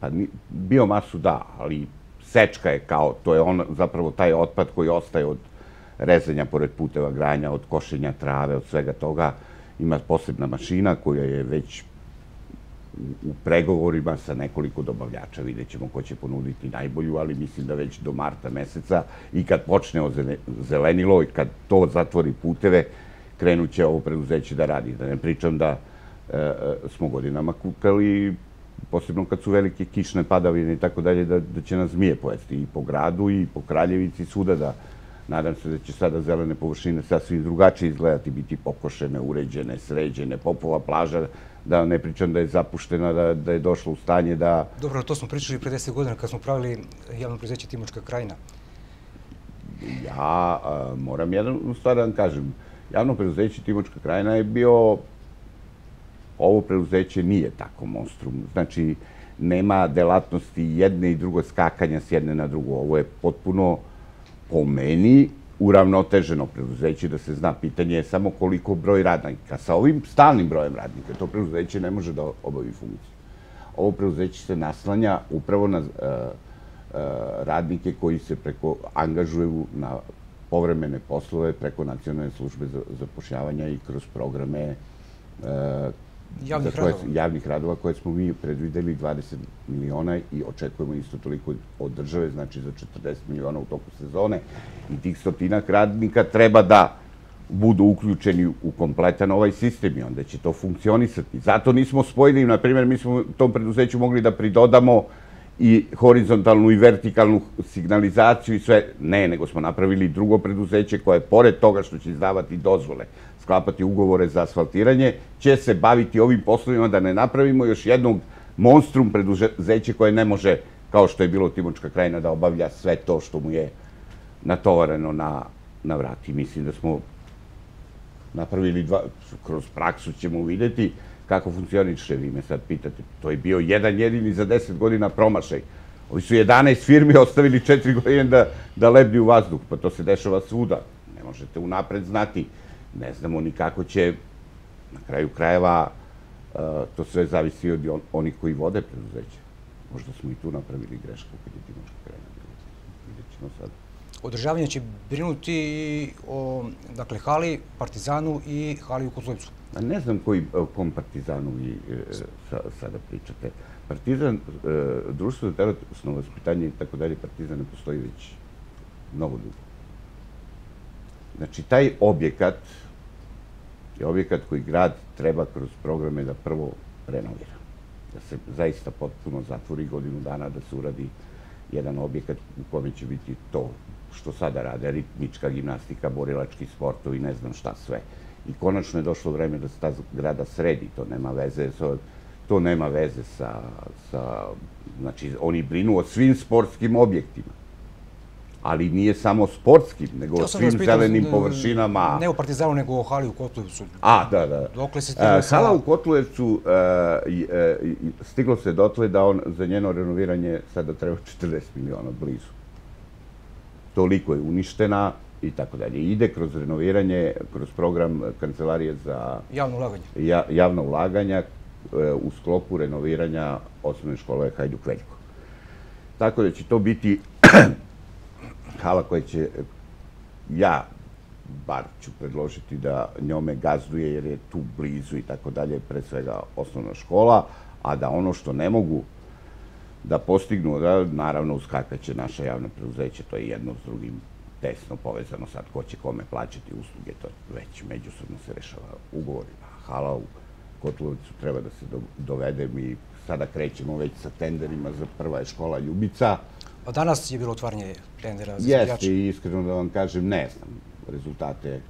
pa biomasu da, ali sečka je kao, to je on, zapravo taj otpad koji ostaje od rezanja pored puteva granja, od košenja trave, od svega toga. Ima posebna mašina koja je već u pregovorima sa nekoliko dobavljača. Vidjet ćemo ko će ponuditi najbolju, ali mislim da već do marta meseca i kad počne zelenilo i kad to zatvori puteve, krenut će ovo preduzeće da radi. Da ne pričam da e, e, smo godinama kukali posebno kad su velike kišne padavine i tako dalje, da, da će nas zmije pojesti i po gradu i po Kraljevici, svuda da nadam se da će sada zelene površine sasvim drugačije izgledati, biti pokošene, uređene, sređene, popova plaža, da ne pričam da je zapuštena, da, da je došla u stanje da... Dobro, to smo pričali pre 10 godina kad smo pravili javno prezeće Timočka krajina. Ja a, moram jednu stvar da vam kažem. Javno preduzeće Timočka krajina je bio Ovo preuzeće nije tako monstrum. Znači, nema delatnosti jedne i drugo skakanja s jedne na drugo. Ovo je potpuno, po meni, uravnoteženo preuzeće, da se zna. Pitanje je samo koliko broj radnika. Sa ovim stalnim brojem radnika to preuzeće ne može da obavi funkciju. Ovo preuzeće se naslanja upravo na uh, uh, radnike koji se preko angažuju na povremene poslove preko nacionalne službe za zapošljavanja i kroz programe uh, javnih radova. javnih radova koje smo mi predvideli 20 miliona i očekujemo isto toliko od države, znači za 40 miliona u toku sezone. I tih stotinak radnika treba da budu uključeni u kompletan ovaj sistem i onda će to funkcionisati. Zato nismo spojili, na primjer, mi smo tom preduzeću mogli da pridodamo i horizontalnu i vertikalnu signalizaciju i sve. Ne, nego smo napravili drugo preduzeće koje, pored toga što će izdavati dozvole, sklapati ugovore za asfaltiranje, će se baviti ovim poslovima da ne napravimo još jednog monstrum preduzeće koje ne može, kao što je bilo Timočka krajina, da obavlja sve to što mu je natovareno na, na vrati. Mislim da smo napravili dva, kroz praksu ćemo videti kako funkcioniše, vi me sad pitate. To je bio jedan jedini za deset godina promašaj. Ovi su 11 firmi ostavili četiri godine da, da lebdi u vazduh, pa to se dešava svuda. Ne možete unapred znati. Ne znamo ni kako će, na kraju krajeva, uh, to sve zavisi od on, onih koji vode preduzeće. Možda smo i tu napravili grešku kad je krajina bila. Vidjet ćemo sad održavanje će brinuti o dakle, hali, Partizanu i hali u Kozlovcu. Ne znam koji, o kom Partizanu vi e, sada pričate. Partizan, e, društvo za telesno vaspitanje i tako dalje, Partizan ne postoji već mnogo dugo. Znači, taj objekat je objekat koji grad treba kroz programe da prvo renovira. Da se zaista potpuno zatvori godinu dana, da se uradi jedan objekat u kome će biti to što sada rade, ritmička gimnastika, borilački sportovi, ne znam šta sve. I konačno je došlo vreme da se ta grada sredi, to nema veze sa to nema veze sa, sa, znači, oni brinu o svim sportskim objektima. Ali nije samo sportskim, nego o svim zelenim površinama. Ne u Partizanu, nego o hali u Kotlujevcu. A, da, da. Dokle se stiglo sa... Hala u Kotlujevcu, stiglo se dotle da on za njeno renoviranje sada treba 40 miliona blizu toliko je uništena i tako dalje. Ide kroz renoviranje, kroz program Kancelarije za javno ulaganje, ja, javno ulaganja e, u sklopu renoviranja osnovne škole Hajduk Veljko. Tako da će to biti [CLEARS THROAT] hala koja će, ja bar ću predložiti da njome gazduje jer je tu blizu i tako dalje, pre svega osnovna škola, a da ono što ne mogu da postignu, da, naravno uskakaće naša javna preuzeća, to je jedno s drugim tesno povezano sad, ko će kome plaćati usluge, to već međusobno se rešava ugovorima. Hala u Kotlovicu treba da se dovede, mi sada krećemo već sa tenderima za prva je škola Ljubica. A danas je bilo otvaranje tendera za? Jeste, i iskreno da vam kažem, ne znam rezultate e,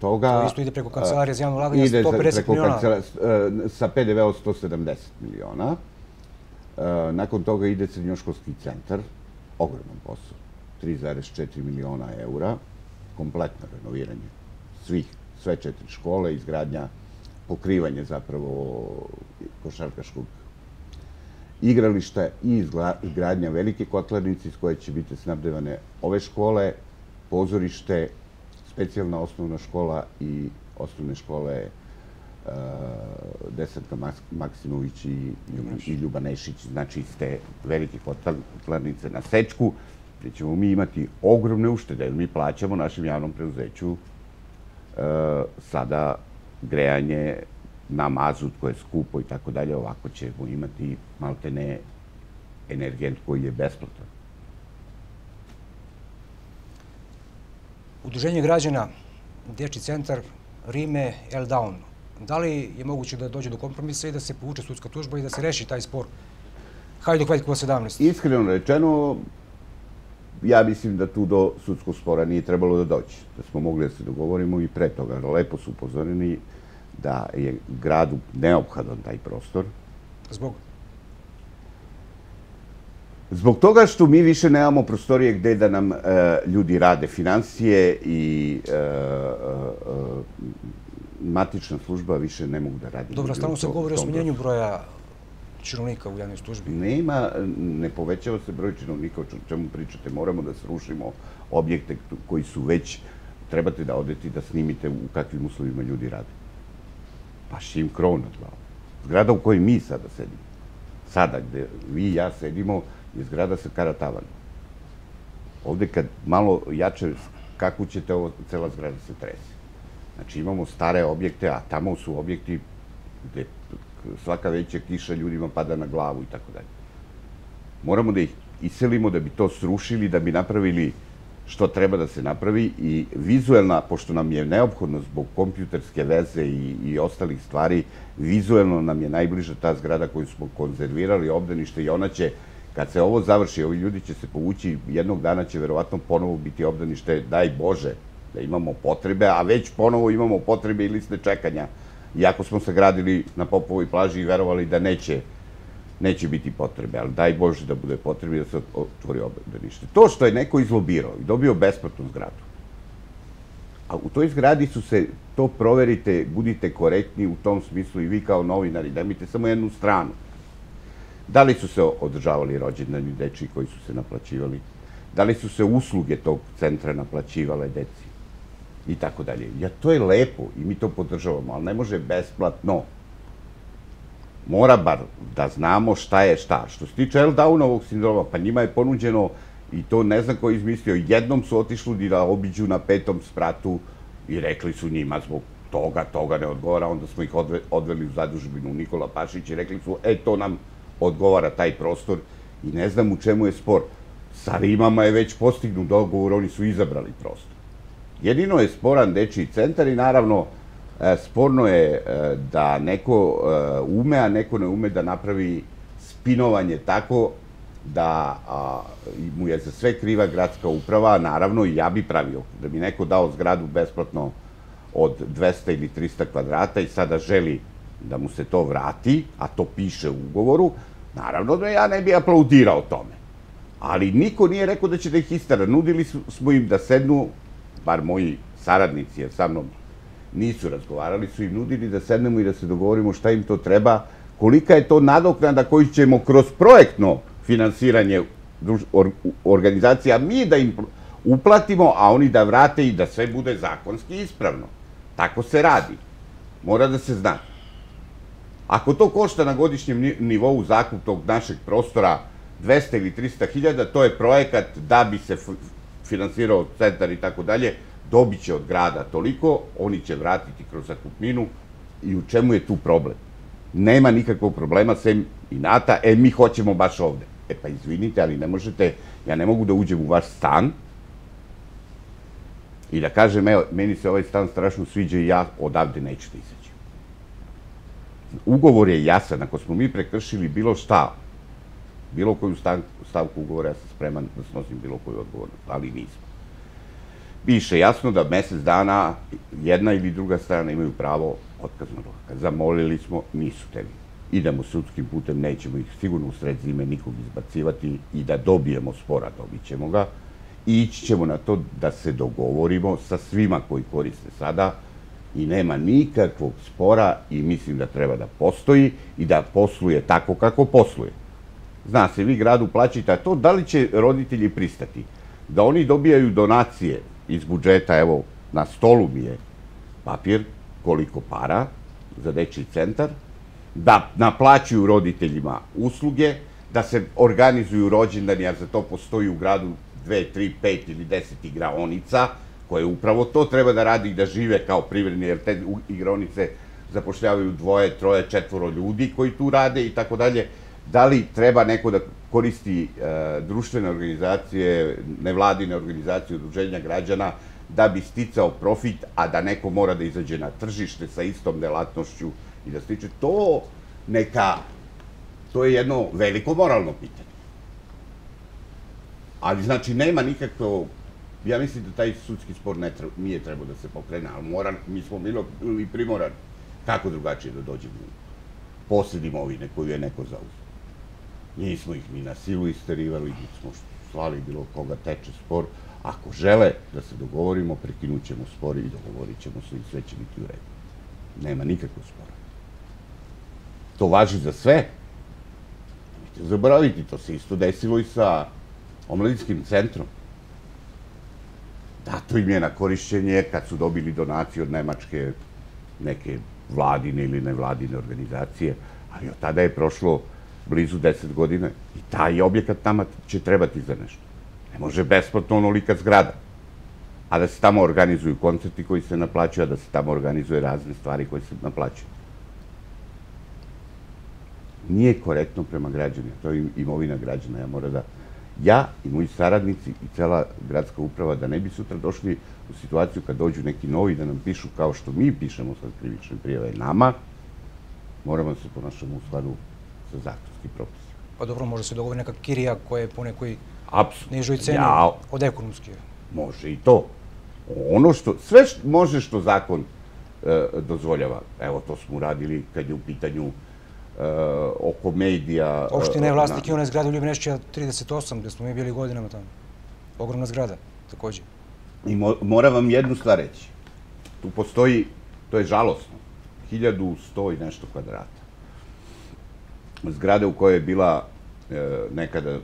toga. To isto ide preko kancelarije za javno ulaganje, 150 miliona. Ide sa PDV od 170 miliona. E, nakon toga ide srednjoškolski centar, ogroman posao, 3,4 miliona eura, kompletno renoviranje svih, sve četiri škole, izgradnja, pokrivanje zapravo košarkaškog igrališta i izgradnja velike kotlarnice iz koje će biti snabdevane ove škole, pozorište, specijalna osnovna škola i osnovne škole Uh, Desanka Maksimović i, i Ljuba Nešić, znači iz te velike kotlarnice na Sečku, gde ćemo mi imati ogromne uštede, mi plaćamo našem javnom preuzeću uh, sada grejanje na mazut koje je skupo i tako dalje, ovako ćemo imati maltene energent koji je besplatan. Udruženje građana, Dječji centar, Rime, Eldown, Da li je moguće da dođe do kompromisa i da se povuče sudska tužba i da se reši taj spor Hajduk Veljkova 17? Iskreno rečeno, ja mislim da tu do sudskog spora nije trebalo da doći. Da smo mogli da se dogovorimo i pre toga. Lepo su upozoreni da je gradu neophodan taj prostor. Zbog? Zbog toga što mi više nemamo prostorije gde da nam e, ljudi rade financije i e, e, matična služba više ne mogu da radi. Dobro, stalno se govori o smanjenju broja činovnika u javnoj službi. Nema, ne povećava se broj činovnika, o čemu pričate. Moramo da srušimo objekte koji su već, trebate da odete i da snimite u kakvim uslovima ljudi rade. Pa im krov nad glavom. Zgrada u kojoj mi sada sedimo, sada gde vi i ja sedimo, je zgrada sa karatavanjem. Ovde kad malo jače kako ćete ovo, cela zgrada se trese. Znači imamo stare objekte, a tamo su objekti gde svaka veća kiša ljudima pada na glavu i tako dalje. Moramo da ih iselimo da bi to srušili, da bi napravili što treba da se napravi i vizuelna, pošto nam je neophodno zbog kompjuterske veze i, i ostalih stvari, vizuelno nam je najbliža ta zgrada koju smo konzervirali, obdanište i ona će, kad se ovo završi, ovi ljudi će se povući, jednog dana će verovatno ponovo biti obdanište, daj Bože, da imamo potrebe, a već ponovo imamo potrebe i liste čekanja, iako smo se gradili na Popovoj plaži i verovali da neće neće biti potrebe, ali daj Bože da bude potrebe da se otvori obdanište. To što je neko izlobirao i dobio besplatnu zgradu, a u toj zgradi su se, to proverite, budite korektni u tom smislu i vi kao novinari, imate samo jednu stranu. Da li su se održavali rođendani deči koji su se naplaćivali? Da li su se usluge tog centra naplaćivale deci? I tako dalje. Ja, to je lepo i mi to podržavamo, ali ne može besplatno mora bar da znamo šta je šta. Što se tiče L-Downovog sindroma, pa njima je ponuđeno, i to ne znam ko je izmislio, jednom su otišli da obiđu na petom spratu i rekli su njima zbog toga, toga ne odgovara, onda smo ih odveli u zadužbinu Nikola Pašić i rekli su, e, to nam odgovara taj prostor i ne znam u čemu je spor. Sa Rimama je već postignut dogovor, oni su izabrali prostor. Jedino je sporan dečiji centar i naravno E, sporno je e, da neko e, ume, a neko ne ume da napravi spinovanje tako da mu je za sve kriva gradska uprava, naravno i ja bi pravio, da bi neko dao zgradu besplatno od 200 ili 300 kvadrata i sada želi da mu se to vrati, a to piše u ugovoru, naravno da ja ne bi aplaudirao tome. Ali niko nije rekao da će da ih istara. Nudili smo im da sednu, bar moji saradnici, jer sa mnom nisu razgovarali, su im nudili da sednemo i da se dogovorimo šta im to treba, kolika je to nadoknada koju ćemo kroz projektno finansiranje organizacija mi da im uplatimo, a oni da vrate i da sve bude zakonski ispravno. Tako se radi. Mora da se zna. Ako to košta na godišnjem nivou zakup tog našeg prostora 200 ili 300 hiljada, to je projekat da bi se finansirao centar i tako dalje, dobit će od grada toliko, oni će vratiti kroz zakupninu i u čemu je tu problem? Nema nikakvog problema, sem inata, e, mi hoćemo baš ovde. E pa izvinite, ali ne možete, ja ne mogu da uđem u vaš stan i da kažem, evo, meni se ovaj stan strašno sviđa i ja odavde neću da izađem. Ugovor je jasan, ako smo mi prekršili bilo šta, bilo koju stavku ugovora, ja sam spreman da snosim bilo koju odgovornost, ali nismo piše jasno da mesec dana jedna ili druga strana imaju pravo otkaznog roka. Zamolili smo, nisu teli. Idemo sudskim putem, nećemo ih sigurno u sred zime nikog izbacivati i da dobijemo spora, dobit ćemo ga. I ići ćemo na to da se dogovorimo sa svima koji koriste sada i nema nikakvog spora i mislim da treba da postoji i da posluje tako kako posluje. Zna se, vi gradu plaćite, a to da li će roditelji pristati? Da oni dobijaju donacije iz budžeta, evo, na stolu mi je papir, koliko para za dečji centar, da naplaćuju roditeljima usluge, da se organizuju rođendani, a za to postoji u gradu dve, tri, pet ili deset igraonica, koje upravo to treba da radi i da žive kao privredni, jer te igraonice zapošljavaju dvoje, troje, četvoro ljudi koji tu rade i tako dalje. Da li treba neko da koristi e, društvene organizacije, nevladine organizacije, udruženja građana, da bi sticao profit, a da neko mora da izađe na tržište sa istom delatnošću i da stiče, to neka, to je jedno veliko moralno pitanje. Ali znači nema nikakvo, ja mislim da taj sudski spor nije trebao da se pokrene, ali mora, mi smo bili primorani kako drugačije da dođemo u posled imovine koju je neko zauzio. Nismo ih ni na silu isterivali, nismo slali bilo koga teče spor. Ako žele da se dogovorimo, prekinut ćemo spor i dogovorit ćemo se i sve će biti u redu. Nema nikakvog spora. To važi za sve. Nemojte zaboraviti, to se isto desilo i sa omladinskim centrom. Dato im je na korišćenje kad su dobili donaciju od Nemačke neke vladine ili nevladine organizacije, ali od tada je prošlo blizu 10 godina i taj objekat tamo će trebati za nešto. Ne može besplatno onolika zgrada. A da se tamo organizuju koncerti koji se naplaćuju, a da se tamo organizuje razne stvari koje se naplaćuju. Nije korektno prema građanima, to je imovina građana, ja moram da ja i moji saradnici i cela gradska uprava, da ne bi sutra došli u situaciju kad dođu neki novi da nam pišu kao što mi pišemo sa krivične prijeve nama, moramo da se ponašamo u skladu sa zakonskim propisima. Pa dobro, može se dogovori neka kirija koja je po nekoj Apsolutno. nižoj ceni Ja, od ekonomske. može i to. Ono što, sve što može što zakon e, dozvoljava. Evo, to smo uradili kad je u pitanju e, oko medija. e, Opština je vlasnik i na- ona zgrada u Ljubnešća 38, gde smo mi bili godinama tamo. Ogromna zgrada, takođe. I mo, moram vam jednu stvar reći. Tu postoji, to je žalosno, 1100 i nešto kvadrata. Zgrada u kojoj je bila e, nekada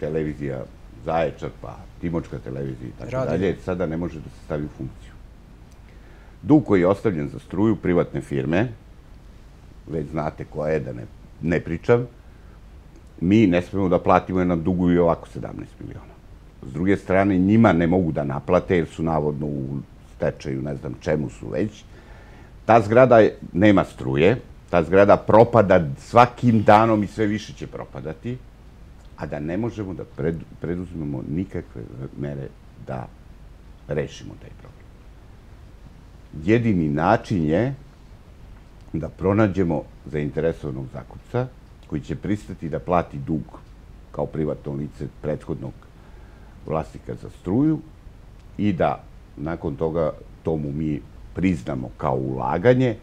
televizija Zaječar, pa Timočka televizija i tako dalje, sada ne može da se stavi u funkciju. Dug koji je ostavljen za struju privatne firme, već znate koja je, da ne, ne pričam, mi ne smemo da platimo jer nam duguju i ovako 17 miliona. S druge strane, njima ne mogu da naplate jer su navodno u stečaju, ne znam čemu su već. Ta zgrada nema struje, ta zgrada propada svakim danom i sve više će propadati, a da ne možemo da pred, preduzmemo nikakve mere da rešimo taj problem. Jedini način je da pronađemo zainteresovanog zakupca koji će pristati da plati dug kao privatno lice prethodnog vlasnika za struju i da nakon toga tomu mi priznamo kao ulaganje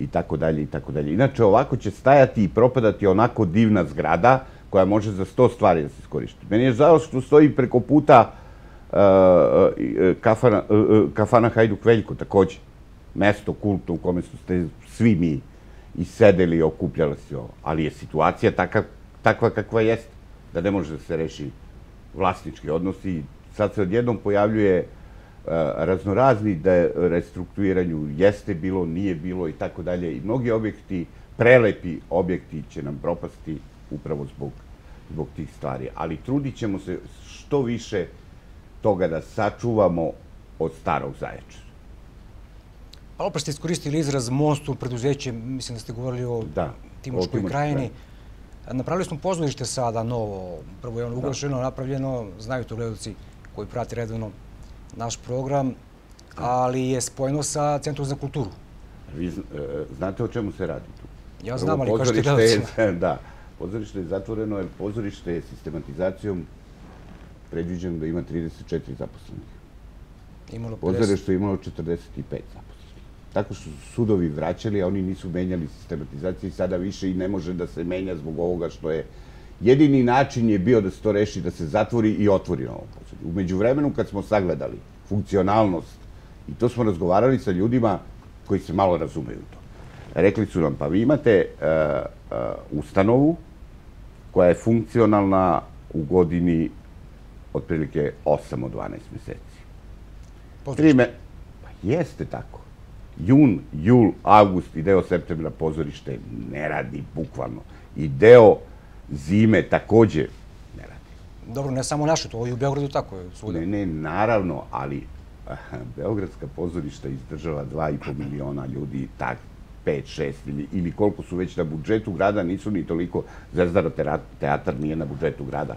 i tako dalje i tako dalje. Inače, ovako će stajati i propadati onako divna zgrada koja može za sto stvari da se iskoristi. Meni je žao što stoji preko puta uh, kafana, kafana Hajduk Veljko takođe. Mesto kultno u kome su ste svi mi i sedeli i okupljali se ovo. Ali je situacija takva kakva jeste, da ne može da se reši vlasnički odnosi. i Sad se odjednom pojavljuje raznorazni da je restrukturiranju jeste bilo, nije bilo i tako dalje. I mnogi objekti, prelepi objekti će nam propasti upravo zbog, zbog tih stvari. Ali trudit ćemo se što više toga da sačuvamo od starog zaječara. Pa opet ste iskoristili izraz monstrum preduzeće, mislim da ste govorili o Da, Timočkoj krajini. Napravili smo pozorište sada novo, prvo je ono ugašeno, napravljeno, znaju to gledalci koji prate redovno naš program, ali je spojeno sa Centrom za kulturu. Vi e, znate o čemu se radi tu? Ja znam, ali kažete je- [LAUGHS] Da, pozorište je zatvoreno jer pozorište je sistematizacijom predviđeno da ima 34 zaposlenih. Imalo 50. Pozorište je imalo 45 zaposlenih. Tako što su sudovi vraćali, a oni nisu menjali sistematizaciju i sada više i ne može da se menja zbog ovoga što je jedini način je bio da se to reši, da se zatvori i otvori novo pozorište. Umeđu vremenu kad smo sagledali funkcionalnost i to smo razgovarali sa ljudima koji se malo razumeju to. Rekli su nam, pa vi imate e, e, ustanovu koja je funkcionalna u godini otprilike 8 od 12 meseci. Pozorište. Pa jeste tako. Jun, jul, avgust i deo septembra pozorište ne radi, bukvalno. I deo zime takođe ne radi. Dobro, ne samo naše, to i u Beogradu tako je svuda. Ne, ne, naravno, ali Beogradska pozorišta izdržava 2,5 miliona ljudi, tak, 5, 6 ili, ili koliko su već na budžetu grada, nisu ni toliko, Zvezdara teatar nije na budžetu grada.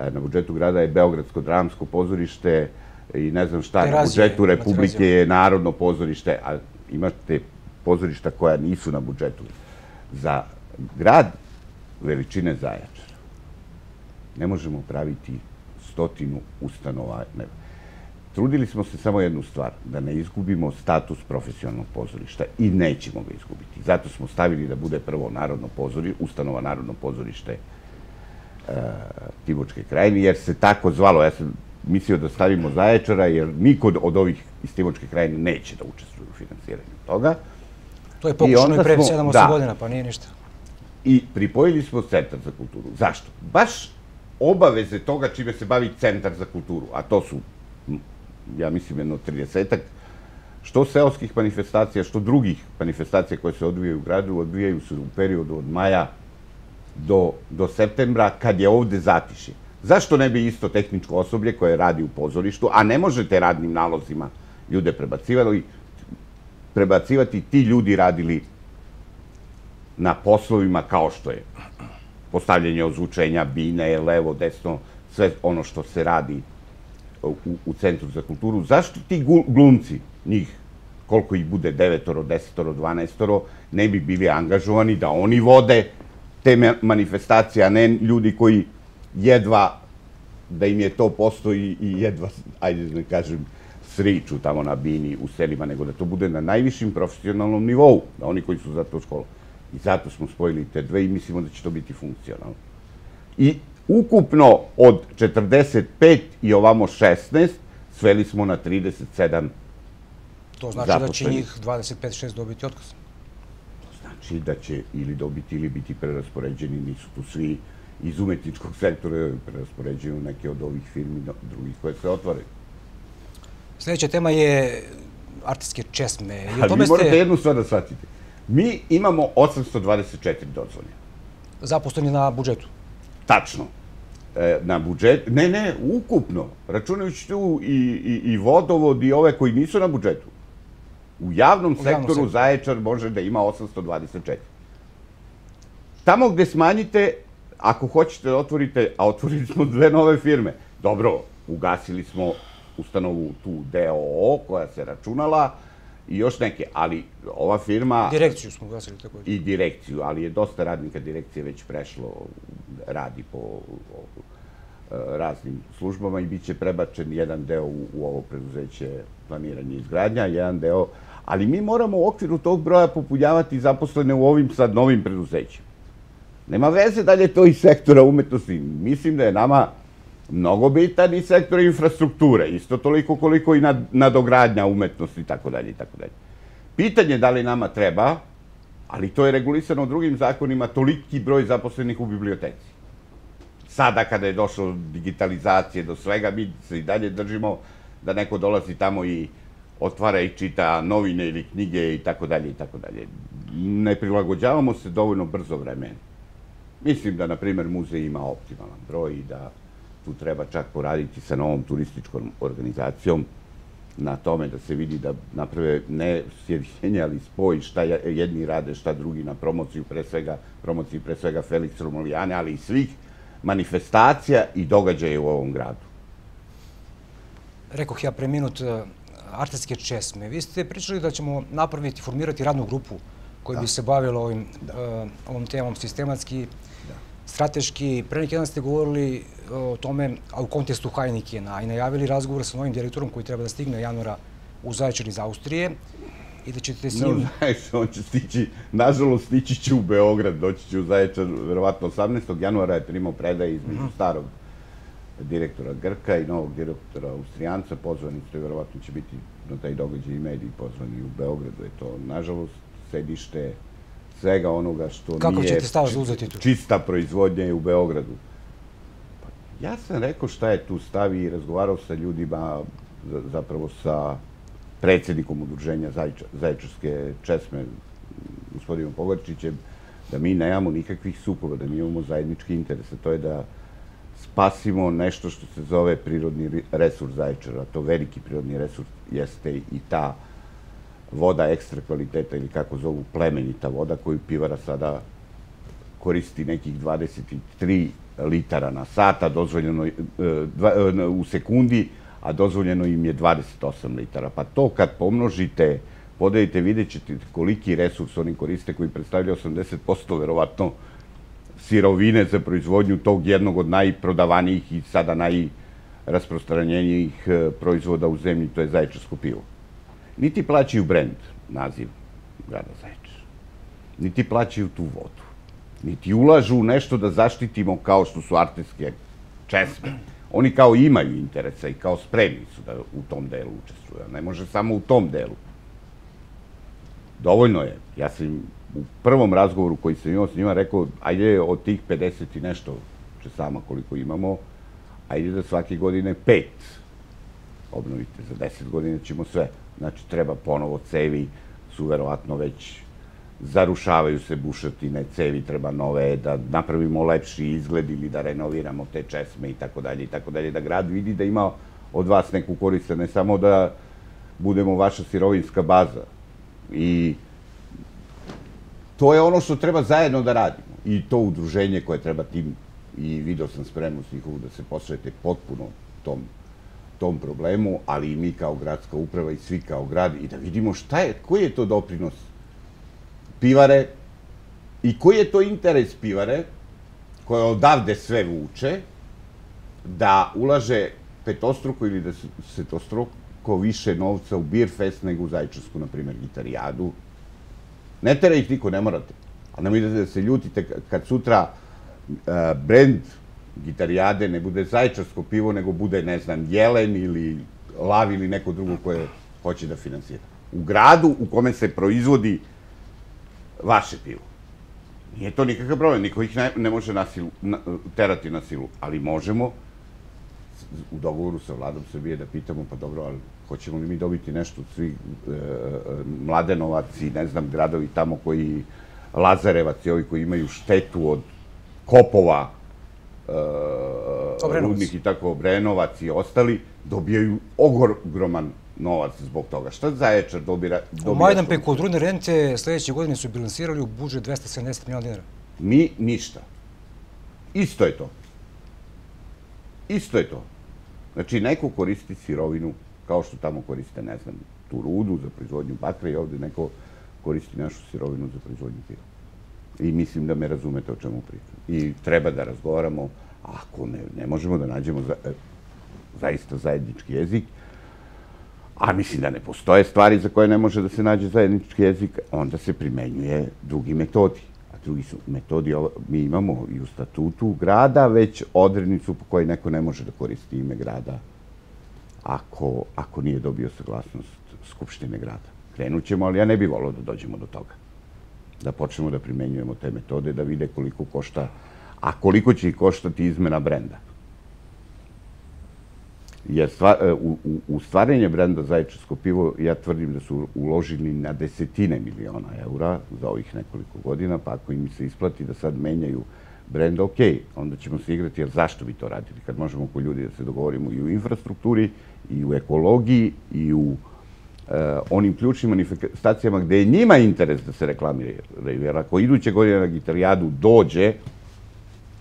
E, Na budžetu grada je Beogradsko dramsko pozorište i ne znam šta, na budžetu Republike je Narodno pozorište, a imate pozorišta koja nisu na budžetu. Za grad veličine Zaječara ne možemo praviti stotinu ustanova. Ne. Trudili smo se samo jednu stvar, da ne izgubimo status profesionalnog pozorišta i nećemo ga izgubiti. Zato smo stavili da bude prvo narodno pozori, ustanova Narodno pozorište e, Timočke krajine, jer se tako zvalo. Ja sam mislio da stavimo Zaječara, jer niko od ovih iz Timočke krajine neće da učestvuju u finansiranju toga. To je pokušano i pre smo- 7-8 da. godina, pa nije ništa. I pripojili smo Centar za kulturu. Zašto? Baš obaveze toga čime se bavi Centar za kulturu, a to su, ja mislim, jedno 30 što seoskih manifestacija, što drugih manifestacija koje se odvijaju u gradu, odvijaju se u periodu od maja do, do septembra, kad je ovde zatišje. Zašto ne bi isto tehničko osoblje koje radi u pozorištu, a ne možete radnim nalozima ljude prebacivati, prebacivati, ti ljudi radili na poslovima kao što je postavljanje ozvučenja, bine, levo, desno, sve ono što se radi u, u Centru za kulturu. Zašto ti glumci, njih, koliko ih bude, devetoro, desetoro, dvanaestoro, ne bi bili angažovani da oni vode te manifestacije, a ne ljudi koji jedva da im je to postoji i jedva, ajde da kažem, sriču tamo na bini u selima, nego da to bude na najvišim profesionalnom nivou, da oni koji su za to školu. I zato smo spojili te dve i mislimo da će to biti funkcionalno. I ukupno od 45 i ovamo 16 sveli smo na 37 To znači da će njih 25-6 dobiti otkaz? To znači da će ili dobiti ili biti preraspoređeni, nisu tu svi iz umetničkog sektora preraspoređeni u neke od ovih firmi drugih koje se otvore. Sledeća tema je artistske česme. Ali vi morate jednu stvar da shvatite. Mi imamo 824 dozvolje. Zaposleni na budžetu? Tačno. E, na budžet, ne, ne, ukupno, računajući tu i, i, i vodovod i ove koji nisu na budžetu. U javnom u sektoru sektor. Zaječar može da ima 824. Tamo gde smanjite, ako hoćete da otvorite, a otvorili smo dve nove firme, dobro, ugasili smo ustanovu tu DOO koja se računala i još neke, ali ova firma... Direkciju smo ugasili takođe. I direkciju, ali je dosta radnika direkcije već prešlo, radi po raznim službama i bit će prebačen jedan deo u, u ovo preduzeće planiranje izgradnja, jedan deo, ali mi moramo u okviru tog broja popunjavati zaposlene u ovim sad novim preduzećima. Nema veze da li je to iz sektora umetnosti. Mislim da je nama mnogo bitan i sektor infrastrukture, isto toliko koliko i nadogradnja umetnosti i tako dalje i tako dalje. Pitanje da li nama treba, ali to je regulisano drugim zakonima, toliki broj zaposlenih u biblioteci. Sada kada je došlo digitalizacije do svega, mi se i dalje držimo da neko dolazi tamo i otvara i čita novine ili knjige i tako dalje i tako dalje. Ne prilagođavamo se dovoljno brzo vremenu. Mislim da, na primer, muzej ima optimalan broj i da tu treba čak poraditi sa novom turističkom organizacijom na tome da se vidi da naprave ne sjedinjenje, ali spoj šta jedni rade, šta drugi na promociju, pre svega, promociji pre svega Felix Romolijane, ali i svih manifestacija i događaja u ovom gradu. Rekoh ja pre minut e, artetske česme. Vi ste pričali da ćemo napraviti, formirati radnu grupu koja bi da. se bavila ovim, e, ovom temom sistematski. Strateški. Pre neki dan ste govorili o tome, a u kontestu Heinikena, i najavili razgovor sa novim direktorom koji treba da stigne januara u Zaječar iz Austrije i da ćete s njim... No, znaš, on će stići, nažalost, stići će u Beograd, doći će u Zaječar, verovatno 18. januara je primao predaje između mhm. starog direktora Grka i novog direktora Austrijanca, pozvani ste, verovatno će biti na taj događaj i mediji pozvani u Beogradu, je to, nažalost, sedište svega onoga što Kako nije čista proizvodnja je u Beogradu. Ja sam rekao šta je tu stavi i razgovarao sa ljudima, zapravo sa predsednikom udruženja Zaječarske česme, gospodinom Pogorčićem, da mi nemamo nikakvih sukova, da mi imamo zajednički interes, to je da spasimo nešto što se zove prirodni resurs Zaječara. To veliki prirodni resurs jeste i ta voda ekstra kvaliteta ili kako zovu plemenita voda koju pivara sada koristi nekih 23 litara na sata, dozvoljeno e, e, u sekundi, a dozvoljeno im je 28 litara. Pa to kad pomnožite, podelite, vidjet ćete koliki resurs oni koriste koji predstavlja 80% verovatno sirovine za proizvodnju tog jednog od najprodavanijih i sada najrasprostranjenijih e, proizvoda u zemlji, to je zaječarsko pivo. Niti plaćaju brend, naziv grada Zaječar. Niti plaćaju tu vodu niti ulažu u nešto da zaštitimo kao što su artetske česme. Oni kao imaju interesa i kao spremni su da u tom delu učestvuju, ne može samo u tom delu. Dovoljno je. Ja sam u prvom razgovoru koji sam imao s njima rekao, ajde od tih 50 i nešto česama koliko imamo, ajde da svake godine pet obnovite. Za 10 godina ćemo sve. Znači, treba ponovo cevi, su verovatno već zarušavaju se bušotine, cevi treba nove, da napravimo lepši izgled ili da renoviramo te česme i tako dalje i tako dalje, da grad vidi da ima od vas neku koriste, ne samo da budemo vaša sirovinska baza. I to je ono što treba zajedno da radimo. I to udruženje koje treba tim i video sam spremnost njihovu da se posvete potpuno tom, tom problemu, ali i mi kao gradska uprava i svi kao grad i da vidimo šta je, koji je to doprinos pivare i koji je to interes pivare koja odavde sve vuče da ulaže petostruko ili da se to struko više novca u Beer Fest nego u Zajčarsku, na primjer, gitarijadu. Ne tera ih niko, ne morate. Ali nemojte da se ljutite kad sutra uh, brend gitarijade ne bude zajčarsko pivo, nego bude, ne znam, jelen ili lav ili neko drugo koje hoće da finansira. U gradu u kome se proizvodi vaše pivo. Nije to nikakav problem, niko ih ne, ne može na silu, na, terati na silu, ali možemo u dogovoru sa vladom Srbije da pitamo, pa dobro, ali hoćemo li mi dobiti nešto od svih e, Mladenovac i ne znam, gradovi tamo koji, Lazarevac i ovi koji imaju štetu od kopova, e, rudnik i tako, Obrenovac i ostali, dobijaju ogroman novac zbog toga. Šta Zaječar dobira? dobira u Majdanpeku od rudne rente sledeće godine su bilansirali u budžet 270 miliona dinara. Mi ništa. Isto je to. Isto je to. Znači, neko koristi sirovinu, kao što tamo koriste, ne znam, tu rudu za proizvodnju bakra i ovde neko koristi našu sirovinu za proizvodnju piva. I mislim da me razumete o čemu pričam. I treba da razgovaramo, ako ne, ne možemo da nađemo za, e, zaista zajednički jezik, a mislim da ne postoje stvari za koje ne može da se nađe zajednički jezik, onda se primenjuje drugi metodi. A drugi su metodi, mi imamo i u statutu grada već odrednicu po kojoj neko ne može da koristi ime grada ako, ako nije dobio saglasnost Skupštine grada. Krenut ćemo, ali ja ne bih volao da dođemo do toga. Da počnemo da primenjujemo te metode, da vide koliko košta, a koliko će ih koštati izmena brenda jer stva, e, u, u, stvaranje brenda Zaječarsko pivo ja tvrdim da su uložili na desetine miliona eura za ovih nekoliko godina, pa ako im se isplati da sad menjaju brend, ok, onda ćemo se igrati, jer zašto bi to radili? Kad možemo ko ljudi da se dogovorimo i u infrastrukturi, i u ekologiji, i u onim ključnim manifestacijama gde je njima interes da se reklamiraju. Jer ako iduće godine na gitarijadu dođe,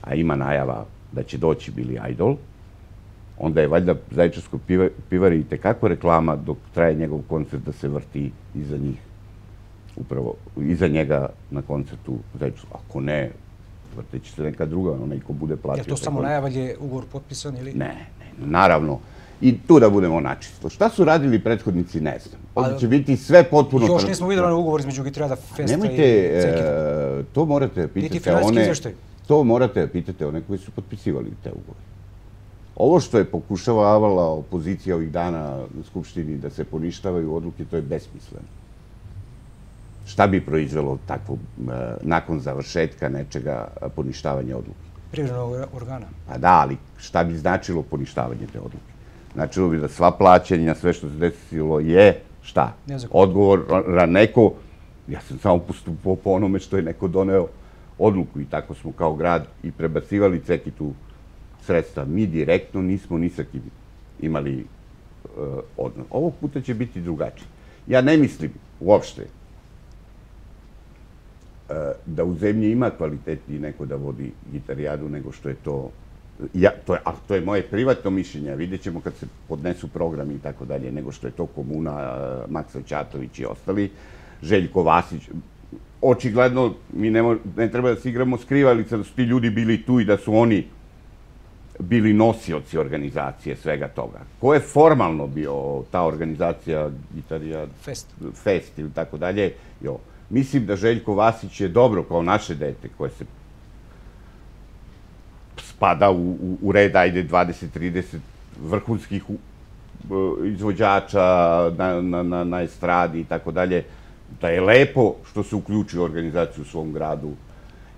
a ima najava da će doći Billy Idol, onda je valjda Zaječarskog pivari i tekako reklama dok traje njegov koncert da se vrti iza njih. Upravo, iza njega na koncertu Zaječarskog. Ako ne, vrteći se neka druga, onaj ko bude platio. Je to samo najava je ugovor potpisan ili? Ne, ne, naravno. I tu da budemo načisto. Šta su radili prethodnici, ne znam. Ovdje će biti sve potpuno... Još nismo videli onaj ugovor između Gitrada Festa Nemojte, i Nemojte, to morate pitati one... To morate pitati one koji su potpisivali te ugovore. Ovo što je pokušavala opozicija ovih dana u Skupštini da se poništavaju odluke, to je besmisleno. Šta bi proizvelo takvo, e, nakon završetka nečega, poništavanja odluke? Privrednog organa. Pa da, ali šta bi značilo poništavanje te odluke? Značilo bi da sva plaćanja, sve što se desilo je, šta? Odgovor na neko, ja sam samo postupao po onome što je neko doneo odluku i tako smo kao grad i prebacivali cekitu sredstva. Mi direktno nismo ni sa kim imali uh, odnos. Ovog puta će biti drugačije. Ja ne mislim uopšte uh, da u zemlji ima kvalitetniji neko da vodi gitarijadu nego što je to ja, to je, a to je moje privatno mišljenje, vidjet ćemo kad se podnesu programi i tako dalje, nego što je to komuna, Maksa Ćatović i ostali, Željko Vasić, očigledno mi ne, ne treba da se igramo skrivalica da su ti ljudi bili tu i da su oni bili nosioci organizacije svega toga. Ko je formalno bio ta organizacija Gitarija Fest, Fest ili tako dalje, jo. Mislim da Željko Vasić je dobro kao naše dete koje se spada u, u, u red, ajde, 20-30 vrhunskih izvođača na, na, na, na estradi i tako dalje, da je lepo što se uključuje organizaciju u svom gradu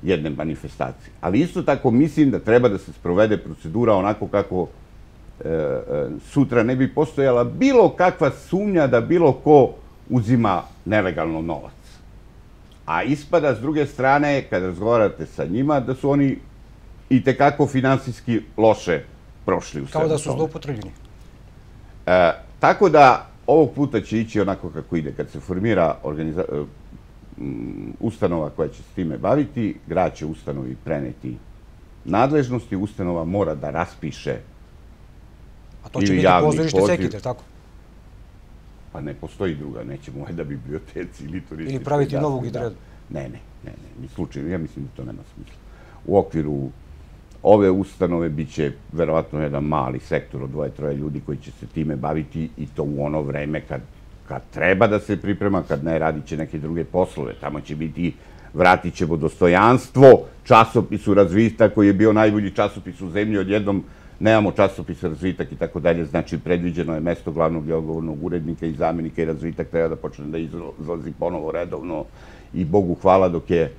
jedne manifestacije. Ali isto tako mislim da treba da se sprovede procedura onako kako e, e, sutra ne bi postojala bilo kakva sumnja da bilo ko uzima nelegalno novac. A ispada s druge strane, kad razgovarate sa njima, da su oni i tekako finansijski loše prošli u Kao da su zloupotrebljeni. E, tako da ovog puta će ići onako kako ide. Kad se formira organiza ustanova koja će se time baviti, grad će ustanovi preneti nadležnosti ustanova mora da raspiše A to će biti pozorište poziv. Cekiter, tako? Pa ne postoji druga, nećemo valjda biblioteci ili turistički. Ili praviti novu da. gidredu. Ne, ne, ne, ne, ni slučajno, ja mislim da to nema smisla. U okviru ove ustanove biće verovatno jedan mali sektor od dvoje, troje ljudi koji će se time baviti i to u ono vreme kad, kad treba da se priprema, kad ne radit će neke druge poslove. Tamo će biti, vratit ćemo dostojanstvo časopisu Razvitak koji je bio najbolji časopis u zemlji, odjednom nemamo časopis Razvitak i tako dalje, znači predviđeno je mesto glavnog i odgovornog urednika i zamenika i Razvitak treba da počne da izlazi ponovo redovno i Bogu hvala dok je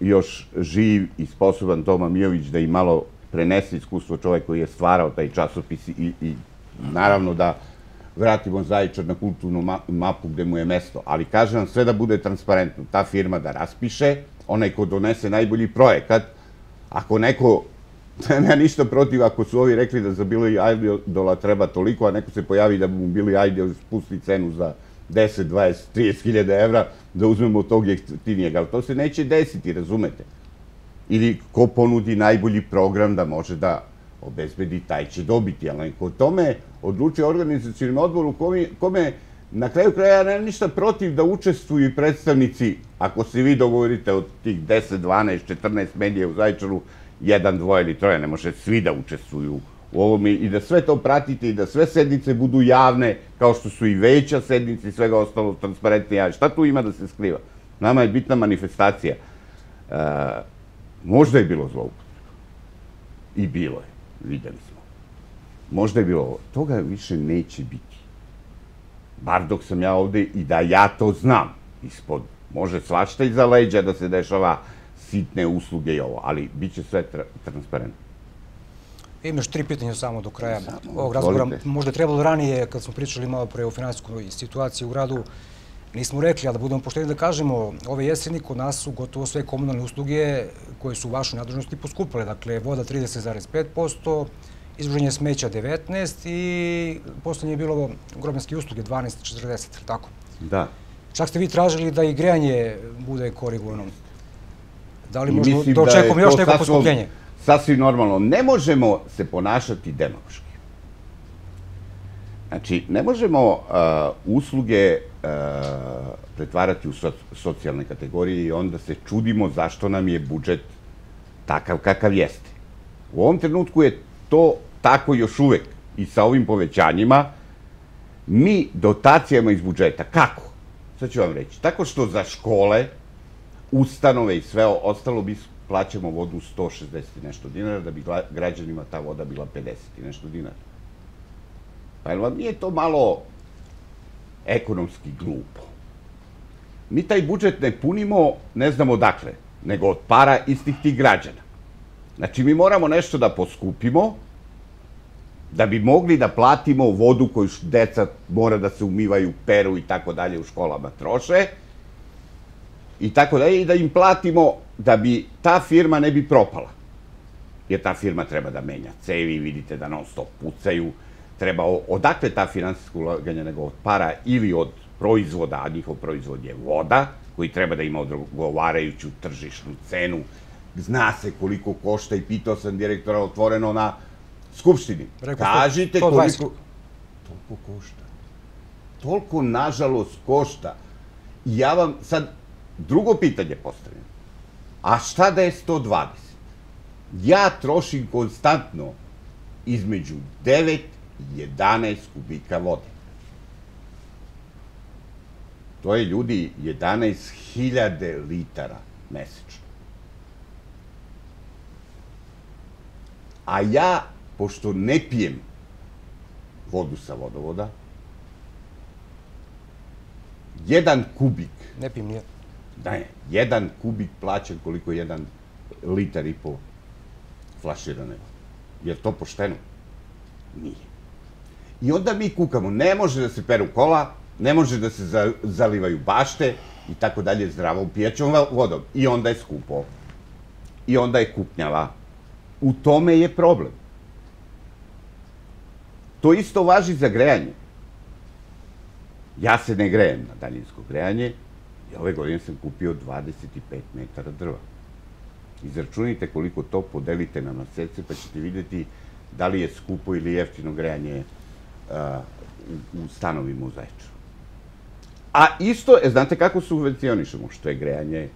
još živ i sposoban Toma Mijović da i malo prenese iskustvo čovek koji je stvarao taj časopis i, i naravno da vratimo Zaječar na kulturnu ma- mapu gde mu je mesto. Ali kažem vam sve da bude transparentno. Ta firma da raspiše, onaj ko donese najbolji projekat, ako neko [LAUGHS] nema ništa protiv ako su ovi rekli da za Billy Idola treba toliko, a neko se pojavi da mu Billy Idol spusti cenu za 10, 20, 30 hiljada evra, da uzmemo tog jeftinijeg. Ali to se neće desiti, razumete? Ili ko ponudi najbolji program da može da obezbedi, taj će dobiti. Ali ko tome odlučuje odbor u kome, na kraju kraja nema ništa protiv da učestvuju i predstavnici, ako se vi dogovorite od tih 10, 12, 14 medija u Zajčaru, jedan, dvoje ili troje, ne može svi da učestvuju u ovome i da sve to pratite i da sve sednice budu javne, kao što su i veća sednice i svega ostalo transparentne javne. Šta tu ima da se skriva? Nama je bitna manifestacija. E, možda je bilo zloupotreba. I bilo je. Videli smo. Možda je bilo ovo. Toga više neće biti. Bar dok sam ja ovde i da ja to znam ispod. Može svašta iza leđa da se dešava sitne usluge i ovo, ali bit će sve tra transparentno. Imam još tri pitanja samo do kraja Samo, ovog razgovora. Možda je trebalo ranije, kad smo pričali malo pre o finansijskoj situaciji u gradu, nismo rekli, ali da budemo pošteni da kažemo, ove jeseni kod nas su gotovo sve komunalne usluge koje su u vašoj nadležnosti poskupile. Dakle, voda 30,5%, izvoženje smeća 19% i poslednje je bilo grobljanske usluge 12,40%, ili tako? Da. Čak ste vi tražili da i grejanje bude korigovano. Da li možemo mislim da da još neko poskupljenje? Sasvim normalno. Ne možemo se ponašati demagoški. Znači, ne možemo uh, usluge uh, pretvarati u so socijalne kategorije i onda se čudimo zašto nam je budžet takav kakav jeste. U ovom trenutku je to tako još uvek i sa ovim povećanjima mi dotacijama iz budžeta, kako? Sad ću vam reći. Tako što za škole, ustanove i sve ostalo mi plaćamo vodu 160 i nešto dinara, da bi građanima ta voda bila 50 i nešto dinara. Pa jel vam nije to malo ekonomski glupo? Mi taj budžet ne punimo, ne znamo odakle, nego od para istih tih građana. Znači, mi moramo nešto da poskupimo, da bi mogli da platimo vodu koju deca mora da se umivaju, peru i tako dalje u školama troše, i tako dalje, i da im platimo da bi ta firma ne bi propala. Jer ta firma treba da menja cevi, vidite da non stop pucaju, treba, odakle ta finansijska ulaganja nego od para ili od proizvoda, a njihov proizvod je voda, koji treba da ima odgovarajuću tržišnu cenu, zna se koliko košta i pitao sam direktora otvoreno na Skupštini. Rekao Kažite 120. koliko... Toliko košta. Toliko, nažalost, košta. I ja vam sad drugo pitanje postavljam. A šta da je 120? Ja trošim konstantno između 9 i 11 kubika vode. To je, ljudi, 11.000 litara mesečno. A ja, pošto ne pijem vodu sa vodovoda, jedan kubik, Ne pijem nije. Da je, jedan kubik plaćan koliko je jedan litar i po flaširane vode. Je to pošteno? Nije. I onda mi kukamo, ne može da se peru kola, ne može da se za- zalivaju bašte i tako dalje zdravom pijaćom vodom. I onda je skupo. I onda je kupnjava. U tome je problem. To isto važi za grejanje. Ja se ne grejem na daljinsko grejanje ove godine sam kupio 25 metara drva. Izračunajte koliko to podelite na mesece, pa ćete vidjeti da li je skupo ili jeftino grejanje u stanovima u Zaječaru. A isto, e, znate kako subvencionišemo? Što je grejanje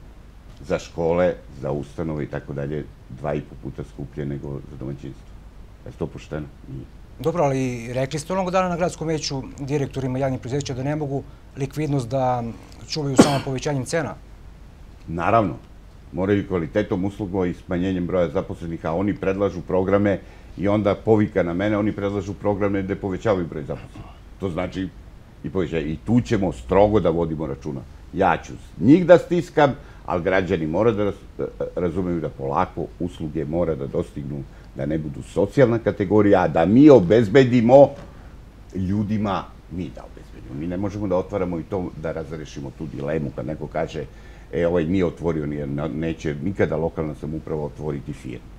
za škole, za ustanove i tako dalje, dva i po puta skuplje nego za domaćinstvo. Je to pošteno? Nije. Dobro, ali rekli ste onog dana na gradskom veću direktorima javnih preduzeća da ne mogu likvidnost da čuvaju samo povećanjem cena? Naravno. Moraju kvalitetom usluga i smanjenjem broja zaposlenih, a oni predlažu programe i onda povika na mene, oni predlažu programe gde povećavaju broj zaposlenih. To znači i povećaju. I tu ćemo strogo da vodimo računa. Ja ću njih da stiskam, ali građani mora da razumeju da polako usluge mora da dostignu da ne budu socijalna kategorija, da mi obezbedimo ljudima, mi da obezbedimo. Mi ne možemo da otvaramo i to, da razrešimo tu dilemu kad neko kaže e, ovaj nije otvorio, nije, neće nikada lokalna samuprava otvoriti firmu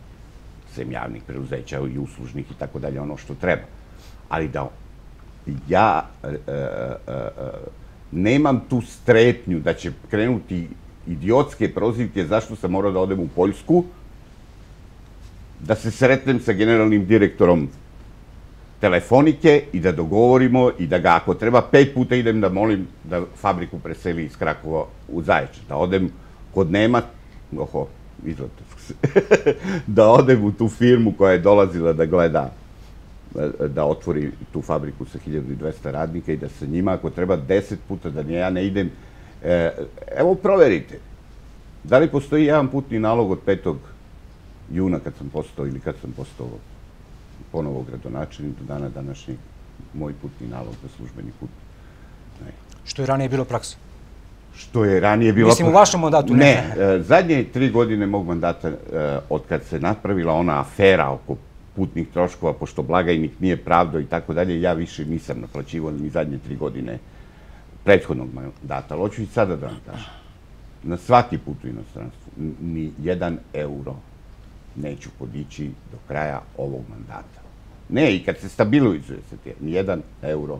sem javnih preuzeća i uslužnih i tako dalje, ono što treba. Ali da ja e, e, e, nemam tu strepnju da će krenuti idiotske prozivke zašto sam morao da odem u Poljsku, da se sretnem sa generalnim direktorom telefonike i da dogovorimo i da ga ako treba pet puta idem da molim da fabriku preseli iz Krakova u Zaječar, da odem kod Nema, oho, izlete se, [LAUGHS] da odem u tu firmu koja je dolazila da gleda da otvori tu fabriku sa 1200 radnika i da sa njima, ako treba deset puta da ja ne idem, e, evo proverite, da li postoji jedan putni nalog od 5. juna kad sam postao ili kad sam postao ponovo gradonačelnik do dana današnjeg moj putni nalog za službeni put. Ne. Što je ranije bilo praksa? Što je ranije bilo... Mislim, u vašem mandatu ne. Ne, e, zadnje tri godine mog mandata, e, od kad se napravila ona afera oko putnih troškova, pošto blagajnik nije pravdo i tako dalje, ja više nisam naplaćivao ni zadnje tri godine prethodnog mandata. Ali hoću i sada da vam kažem. Na svaki put u inostranstvu ni jedan euro neću podići do kraja ovog mandata. Ne, i kad se stabilizuje se ti, ni jedan euro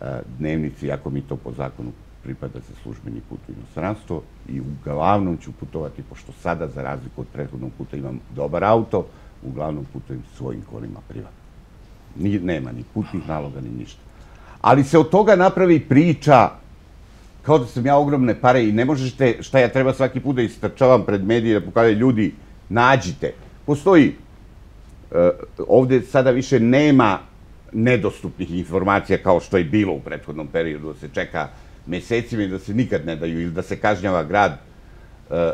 e, dnevnici, ako mi to po zakonu pripada za službeni put u inostranstvo i uglavnom ću putovati, pošto sada, za razliku od prethodnog puta, imam dobar auto, uglavnom putujem svojim kolima privatno. Ni, nema ni putnih naloga, ni ništa. Ali se od toga napravi priča kao da sam ja ogromne pare i ne možete, šta ja treba svaki put da istrčavam pred medije, da pokazaju ljudi, nađite. Postoji, e, ovde sada više nema nedostupnih informacija kao što je bilo u prethodnom periodu, da se čeka mesecima i da se nikad ne daju ili da se kažnjava grad e,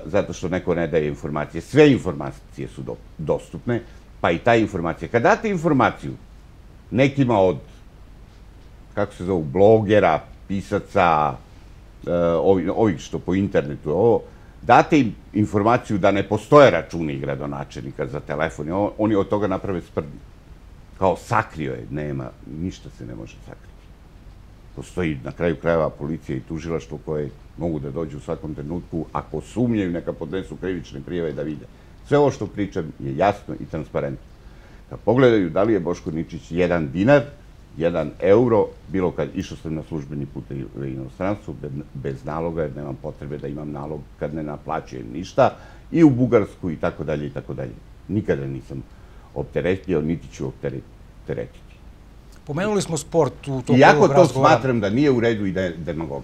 zato što neko ne daje informacije. Sve informacije su dostupne, pa i ta informacija. Kad date informaciju nekima od, kako se zovu, blogera, pisaca, e, ovih što po internetu, ovo, date im informaciju da ne postoje računi gradonačelnika za telefon, oni od toga naprave sprdnju. Kao sakrio je, nema, ništa se ne može sakriti. Postoji na kraju krajeva policija i tužilaštvo koje mogu da dođu u svakom trenutku, ako sumnjaju, neka podnesu krivične prijeve da vide. Sve ovo što pričam je jasno i transparentno. Kad pogledaju da li je Boško Ničić jedan dinar, jedan euro, bilo kad išao sam na službeni put u inostranstvu, bez naloga, jer nemam potrebe da imam nalog kad ne naplaćujem ništa, i u Bugarsku i tako dalje i tako dalje. Nikada nisam opteretio, niti ću opteretiti. Pomenuli smo sport u toku Iako to smatram da nije u redu i da je demagog.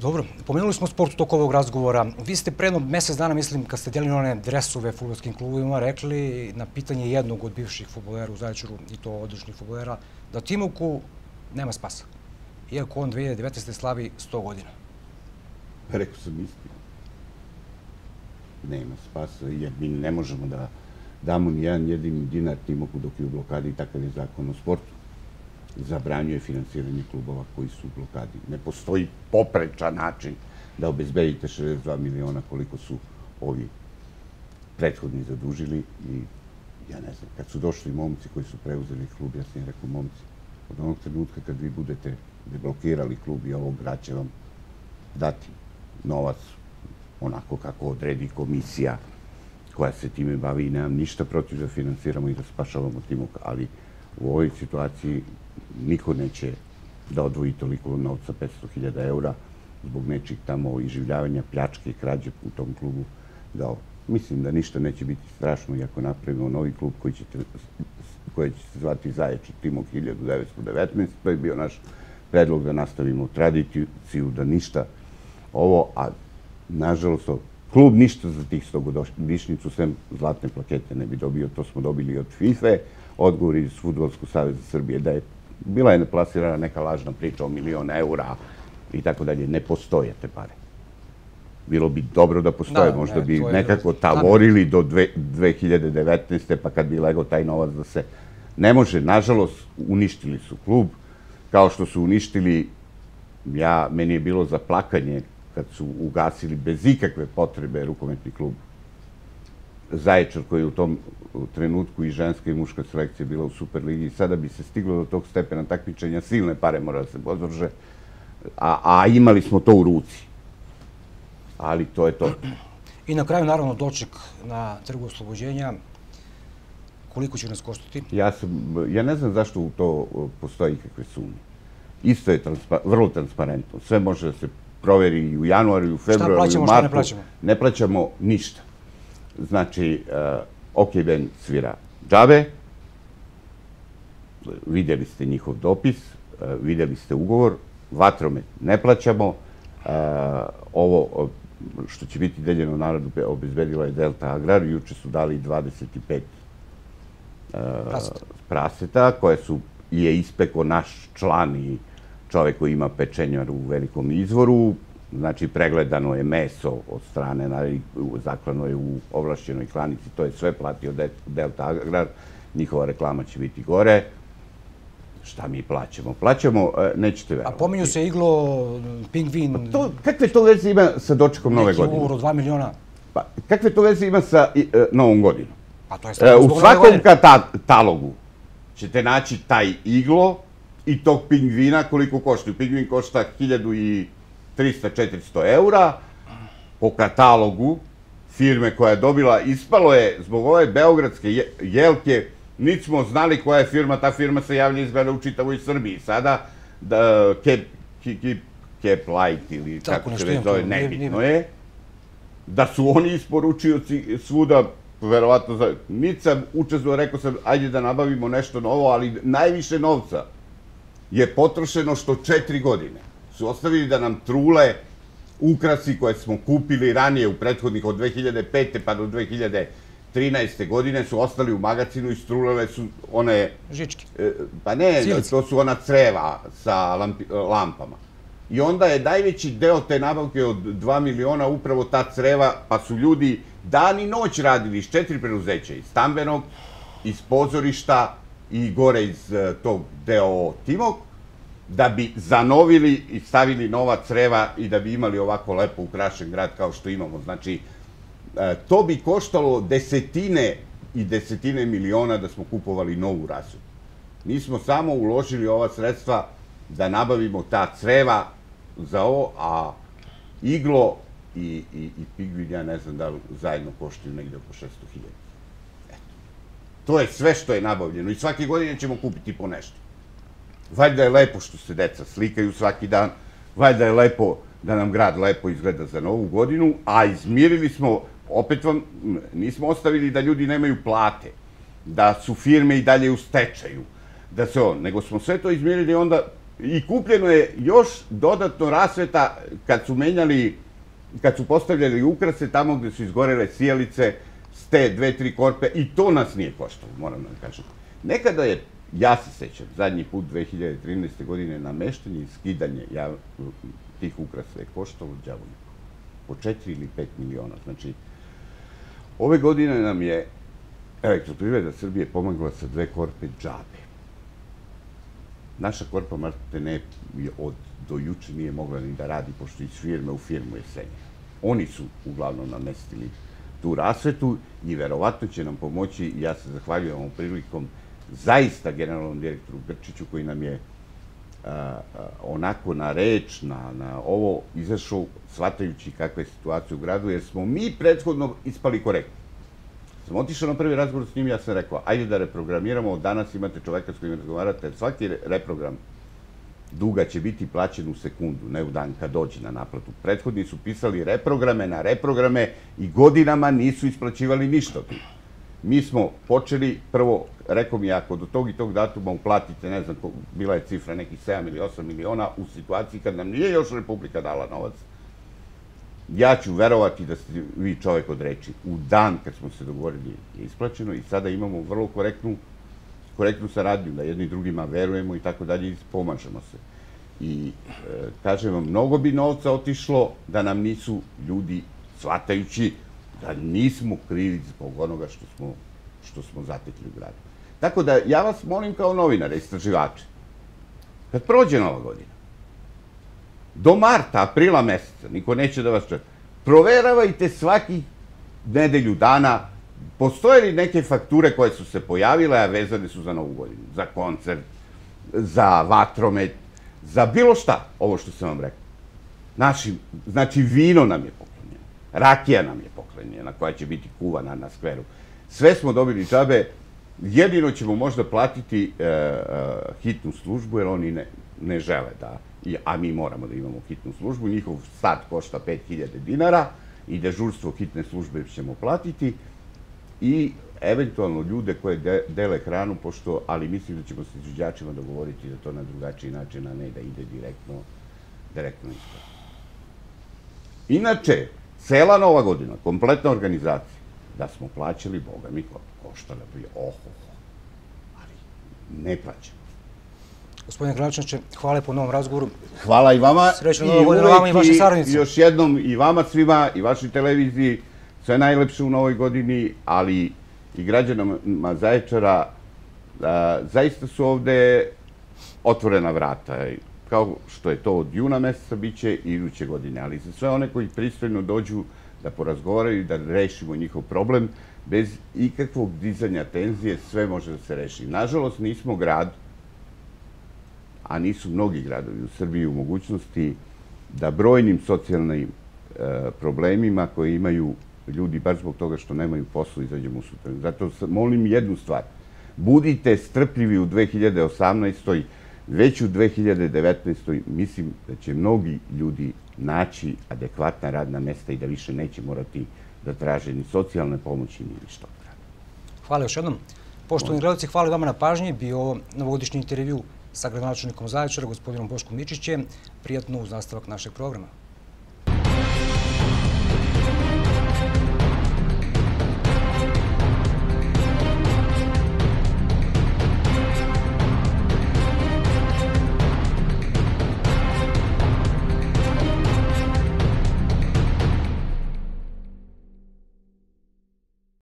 Dobro, pomenuli smo sport u toku ovog razgovora. Vi ste predno mesec dana, mislim, kad ste delili one dresove futbolskim klubovima, rekli na pitanje jednog od bivših futbolera u Zaječaru, i to odličnih futbolera, da Timovku nema spasa. Iako on 2019. slavi 100 godina. Rekao sam istinu. Nema spasa, jer mi ne možemo da damo ni jedan jedini dinar Timoku dok je u blokadi, takav je zakon o sportu. Zabranjuje finansiranje klubova koji su u blokadi. Ne postoji poprečan način da obezbedite 62 miliona koliko su ovi prethodni zadužili i ja ne znam, kad su došli momci koji su preuzeli klub, ja sam im rekao, momci, od onog trenutka kad vi budete deblokirali klub i ovog grad će vam dati novac onako kako odredi komisija koja se time bavi i nemam ništa protiv da finansiramo i da spašavamo timog, ali u ovoj situaciji niko neće da odvoji toliko novca, 500.000 eura, zbog nečih tamo iživljavanja, pljačke i krađe u tom klubu, da mislim da ništa neće biti strašno ako napravimo novi klub koji će, koji će se zvati Zaječar Timok 1919. To je bio naš predlog da nastavimo tradiciju, da ništa ovo, a nažalost klub ništa za tih stogodišnjicu, sem zlatne plakete ne bi dobio, to smo dobili od FIFA, odgovor iz Futbolskog savjeza Srbije, da je bila je neplasirana neka lažna priča o milion eura i tako dalje, ne postoje te pare. Bilo bi dobro da postoje, da, možda ne, bi nekako tavorili do 2019. pa kad bi lego taj novac da se... Ne može, nažalost, uništili su klub, kao što su uništili, ja, meni je bilo za plakanje kad su ugasili bez ikakve potrebe rukometni klub Zaječar koji je u tom trenutku i ženska i muška selekcija bila u Superligi. Sada bi se stiglo do tog stepena takmičenja, silne pare mora da se podvrže, a, a imali smo to u ruci. Ali to je to. I na kraju, naravno, doček na trgu oslobođenja. Koliko će nas koštati? Ja, sam, ja ne znam zašto u to postoji ikakve sumnje. Isto je transpa, vrlo transparentno. Sve može da se proveri i u januaru, i u februaru, i u martu. Šta plaćamo, šta ne plaćamo? Ne plaćamo ništa. Znači, uh, OK Band svira džabe, vidjeli ste njihov dopis, uh, vidjeli ste ugovor, vatromet ne plaćamo, uh, ovo što će biti deljeno narodu obezbedila je Delta Agrar, juče su dali 25 praseta, koje su je ispeko naš član i čovek koji ima pečenjar u velikom izvoru, Znači, pregledano je meso od strane, zaklano je u ovlašćenoj klanici, to je sve platio Delta Agrar, njihova reklama će biti gore. Šta mi plaćamo? Plaćamo, e, nećete verovati. A pominju se iglo, pingvin... Pa to, kakve to veze ima sa dočekom nove godine? Neki uro, dva miliona. Pa, kakve to veze ima sa uh, novom godinom? Pa to je uh, U svakom katalogu ćete naći taj iglo i tog pingvina koliko košta. Pingvin košta hiljadu i 300-400 eura po katalogu firme koja je dobila, ispalo je zbog ove beogradske jelke, niti smo znali koja je firma, ta firma se javlja izgleda u čitavoj Srbiji. Sada, da, Kep, Kep, Kep Light ili Tako kako se već zove, nebitno je, da su oni isporučioci svuda, verovatno, za, niti sam učestvovao, rekao sam, ajde da nabavimo nešto novo, ali najviše novca je potrošeno što četiri godine su ostavili da nam trule ukrasi koje smo kupili ranije u prethodnih od 2005. pa do 2013. godine su ostali u magacinu i strulele su one... Žičke. E, pa ne, to su ona creva sa lampama. I onda je najveći deo te nabavke od 2 miliona upravo ta creva, pa su ljudi dan i noć radili iz četiri preduzeća, iz stambenog, iz pozorišta i gore iz e, tog deo Timog, da bi zanovili i stavili nova creva i da bi imali ovako lepo ukrašen grad kao što imamo. Znači, e, to bi koštalo desetine i desetine miliona da smo kupovali novu rasu. Mi smo samo uložili ova sredstva da nabavimo ta creva za ovo, a iglo i, i, i pigvin, ja ne znam da li zajedno koštaju negde oko 600.000. Eto. To je sve što je nabavljeno i svake godine ćemo kupiti po nešto. Valjda je lepo što se deca slikaju svaki dan, valjda je lepo da nam grad lepo izgleda za novu godinu, a izmirili smo, opet vam, nismo ostavili da ljudi nemaju plate, da su firme i dalje u stečaju, da se on, nego smo sve to izmirili onda i kupljeno je još dodatno rasveta kad su menjali, kad su postavljali ukrase tamo gde su izgorele sjelice, ste dve, tri korpe, i to nas nije koštalo, moram da kažem. Nekada je Ja se sećam, zadnji put 2013. godine nameštanje i skidanje ja, tih ukrasa je koštalo džavonju. Po 4 ili 5 miliona. Znači, ove godine nam je elektroprivreda Srbije pomagala sa dve korpe džabe. Naša korpa Marte ne od do juče nije mogla ni da radi, pošto iz firme u firmu je senja. Oni su uglavnom namestili tu rasvetu i verovatno će nam pomoći, ja se zahvaljujem ovom prilikom, zaista generalnom direktoru Grčiću koji nam je onako na reč, na, na ovo izašao shvatajući kakva je situacija u gradu, jer smo mi prethodno ispali korektni. Sam otišao na prvi razgovor s njim, ja sam rekao, ajde da reprogramiramo, danas imate čoveka s kojim razgovarate, svaki reprogram duga će biti plaćen u sekundu, ne u dan kad dođe na naplatu. Prethodni su pisali reprograme na reprograme i godinama nisu isplaćivali ništa od Mi smo počeli, prvo, rekao mi, ako do tog i tog datuma uplatite, ne znam, bila je cifra nekih 7 ili 8 miliona, u situaciji kad nam nije još Republika dala novac, ja ću verovati da ste vi čovek od reči. U dan kad smo se dogovorili je isplaćeno i sada imamo vrlo korektnu, korektnu saradnju, da jedni drugima verujemo i tako dalje i pomažemo se. I e, kažem vam, mnogo bi novca otišlo da nam nisu ljudi, shvatajući da nismo krivi zbog onoga što smo, što smo zatekli u gradu. Tako da ja vas molim kao novinare, istraživače, kad prođe nova godina, do marta, aprila meseca, niko neće da vas čeka, proveravajte svaki nedelju dana postoje li neke fakture koje su se pojavile, a vezane su za novu godinu, za koncert, za vatromet, za bilo šta, ovo što sam vam rekao. Naši, znači, vino nam je poklonjeno, rakija nam je poklonjena, koja će biti kuvana na skveru. Sve smo dobili džabe, jedino ćemo možda platiti e, e, hitnu službu, jer oni ne, ne žele da a mi moramo da imamo hitnu službu, njihov sat košta 5000 dinara i dežurstvo hitne službe ćemo platiti i eventualno ljude koje dele hranu, pošto, ali mislim da ćemo se izvođačima dogovoriti da to na drugačiji način, a ne da ide direktno, direktno isplati. Inače, cela nova godina, kompletna organizacija, da smo plaćali, boga mi, košta da bi, oh, oh, ali ne plaćamo. Gospodine Gračaniće, hvala po novom razgovoru. Hvala i vama. Srećno novo godinu vama i vašim saradnicima. Još jednom i vama svima i vašoj televiziji sve najlepše u novoj godini, ali i građanama Zaječara. Zaista su ovde otvorena vrata. Kao što je to od juna meseca, bit će i iduće godine. Ali za sve one koji pristojno dođu da porazgovaraju i da rešimo njihov problem, bez ikakvog dizanja tenzije, sve može da se reši. Nažalost, nismo grad a nisu mnogi gradovi u Srbiji u mogućnosti da brojnim socijalnim e, problemima koje imaju ljudi, baš zbog toga što nemaju poslu, izađemo u sutra. Zato molim jednu stvar. Budite strpljivi u 2018. Već u 2019. mislim da će mnogi ljudi naći adekvatna radna mesta i da više neće morati da traže ni socijalne pomoći ni ništa. Hvala još jednom. Poštovani gledalci, hvala vama na pažnji. Bio novogodišnji intervju sa gradonačelnikom Zaječara, gospodinom Boškom Mičićem. Prijatno uz nastavak našeg programa.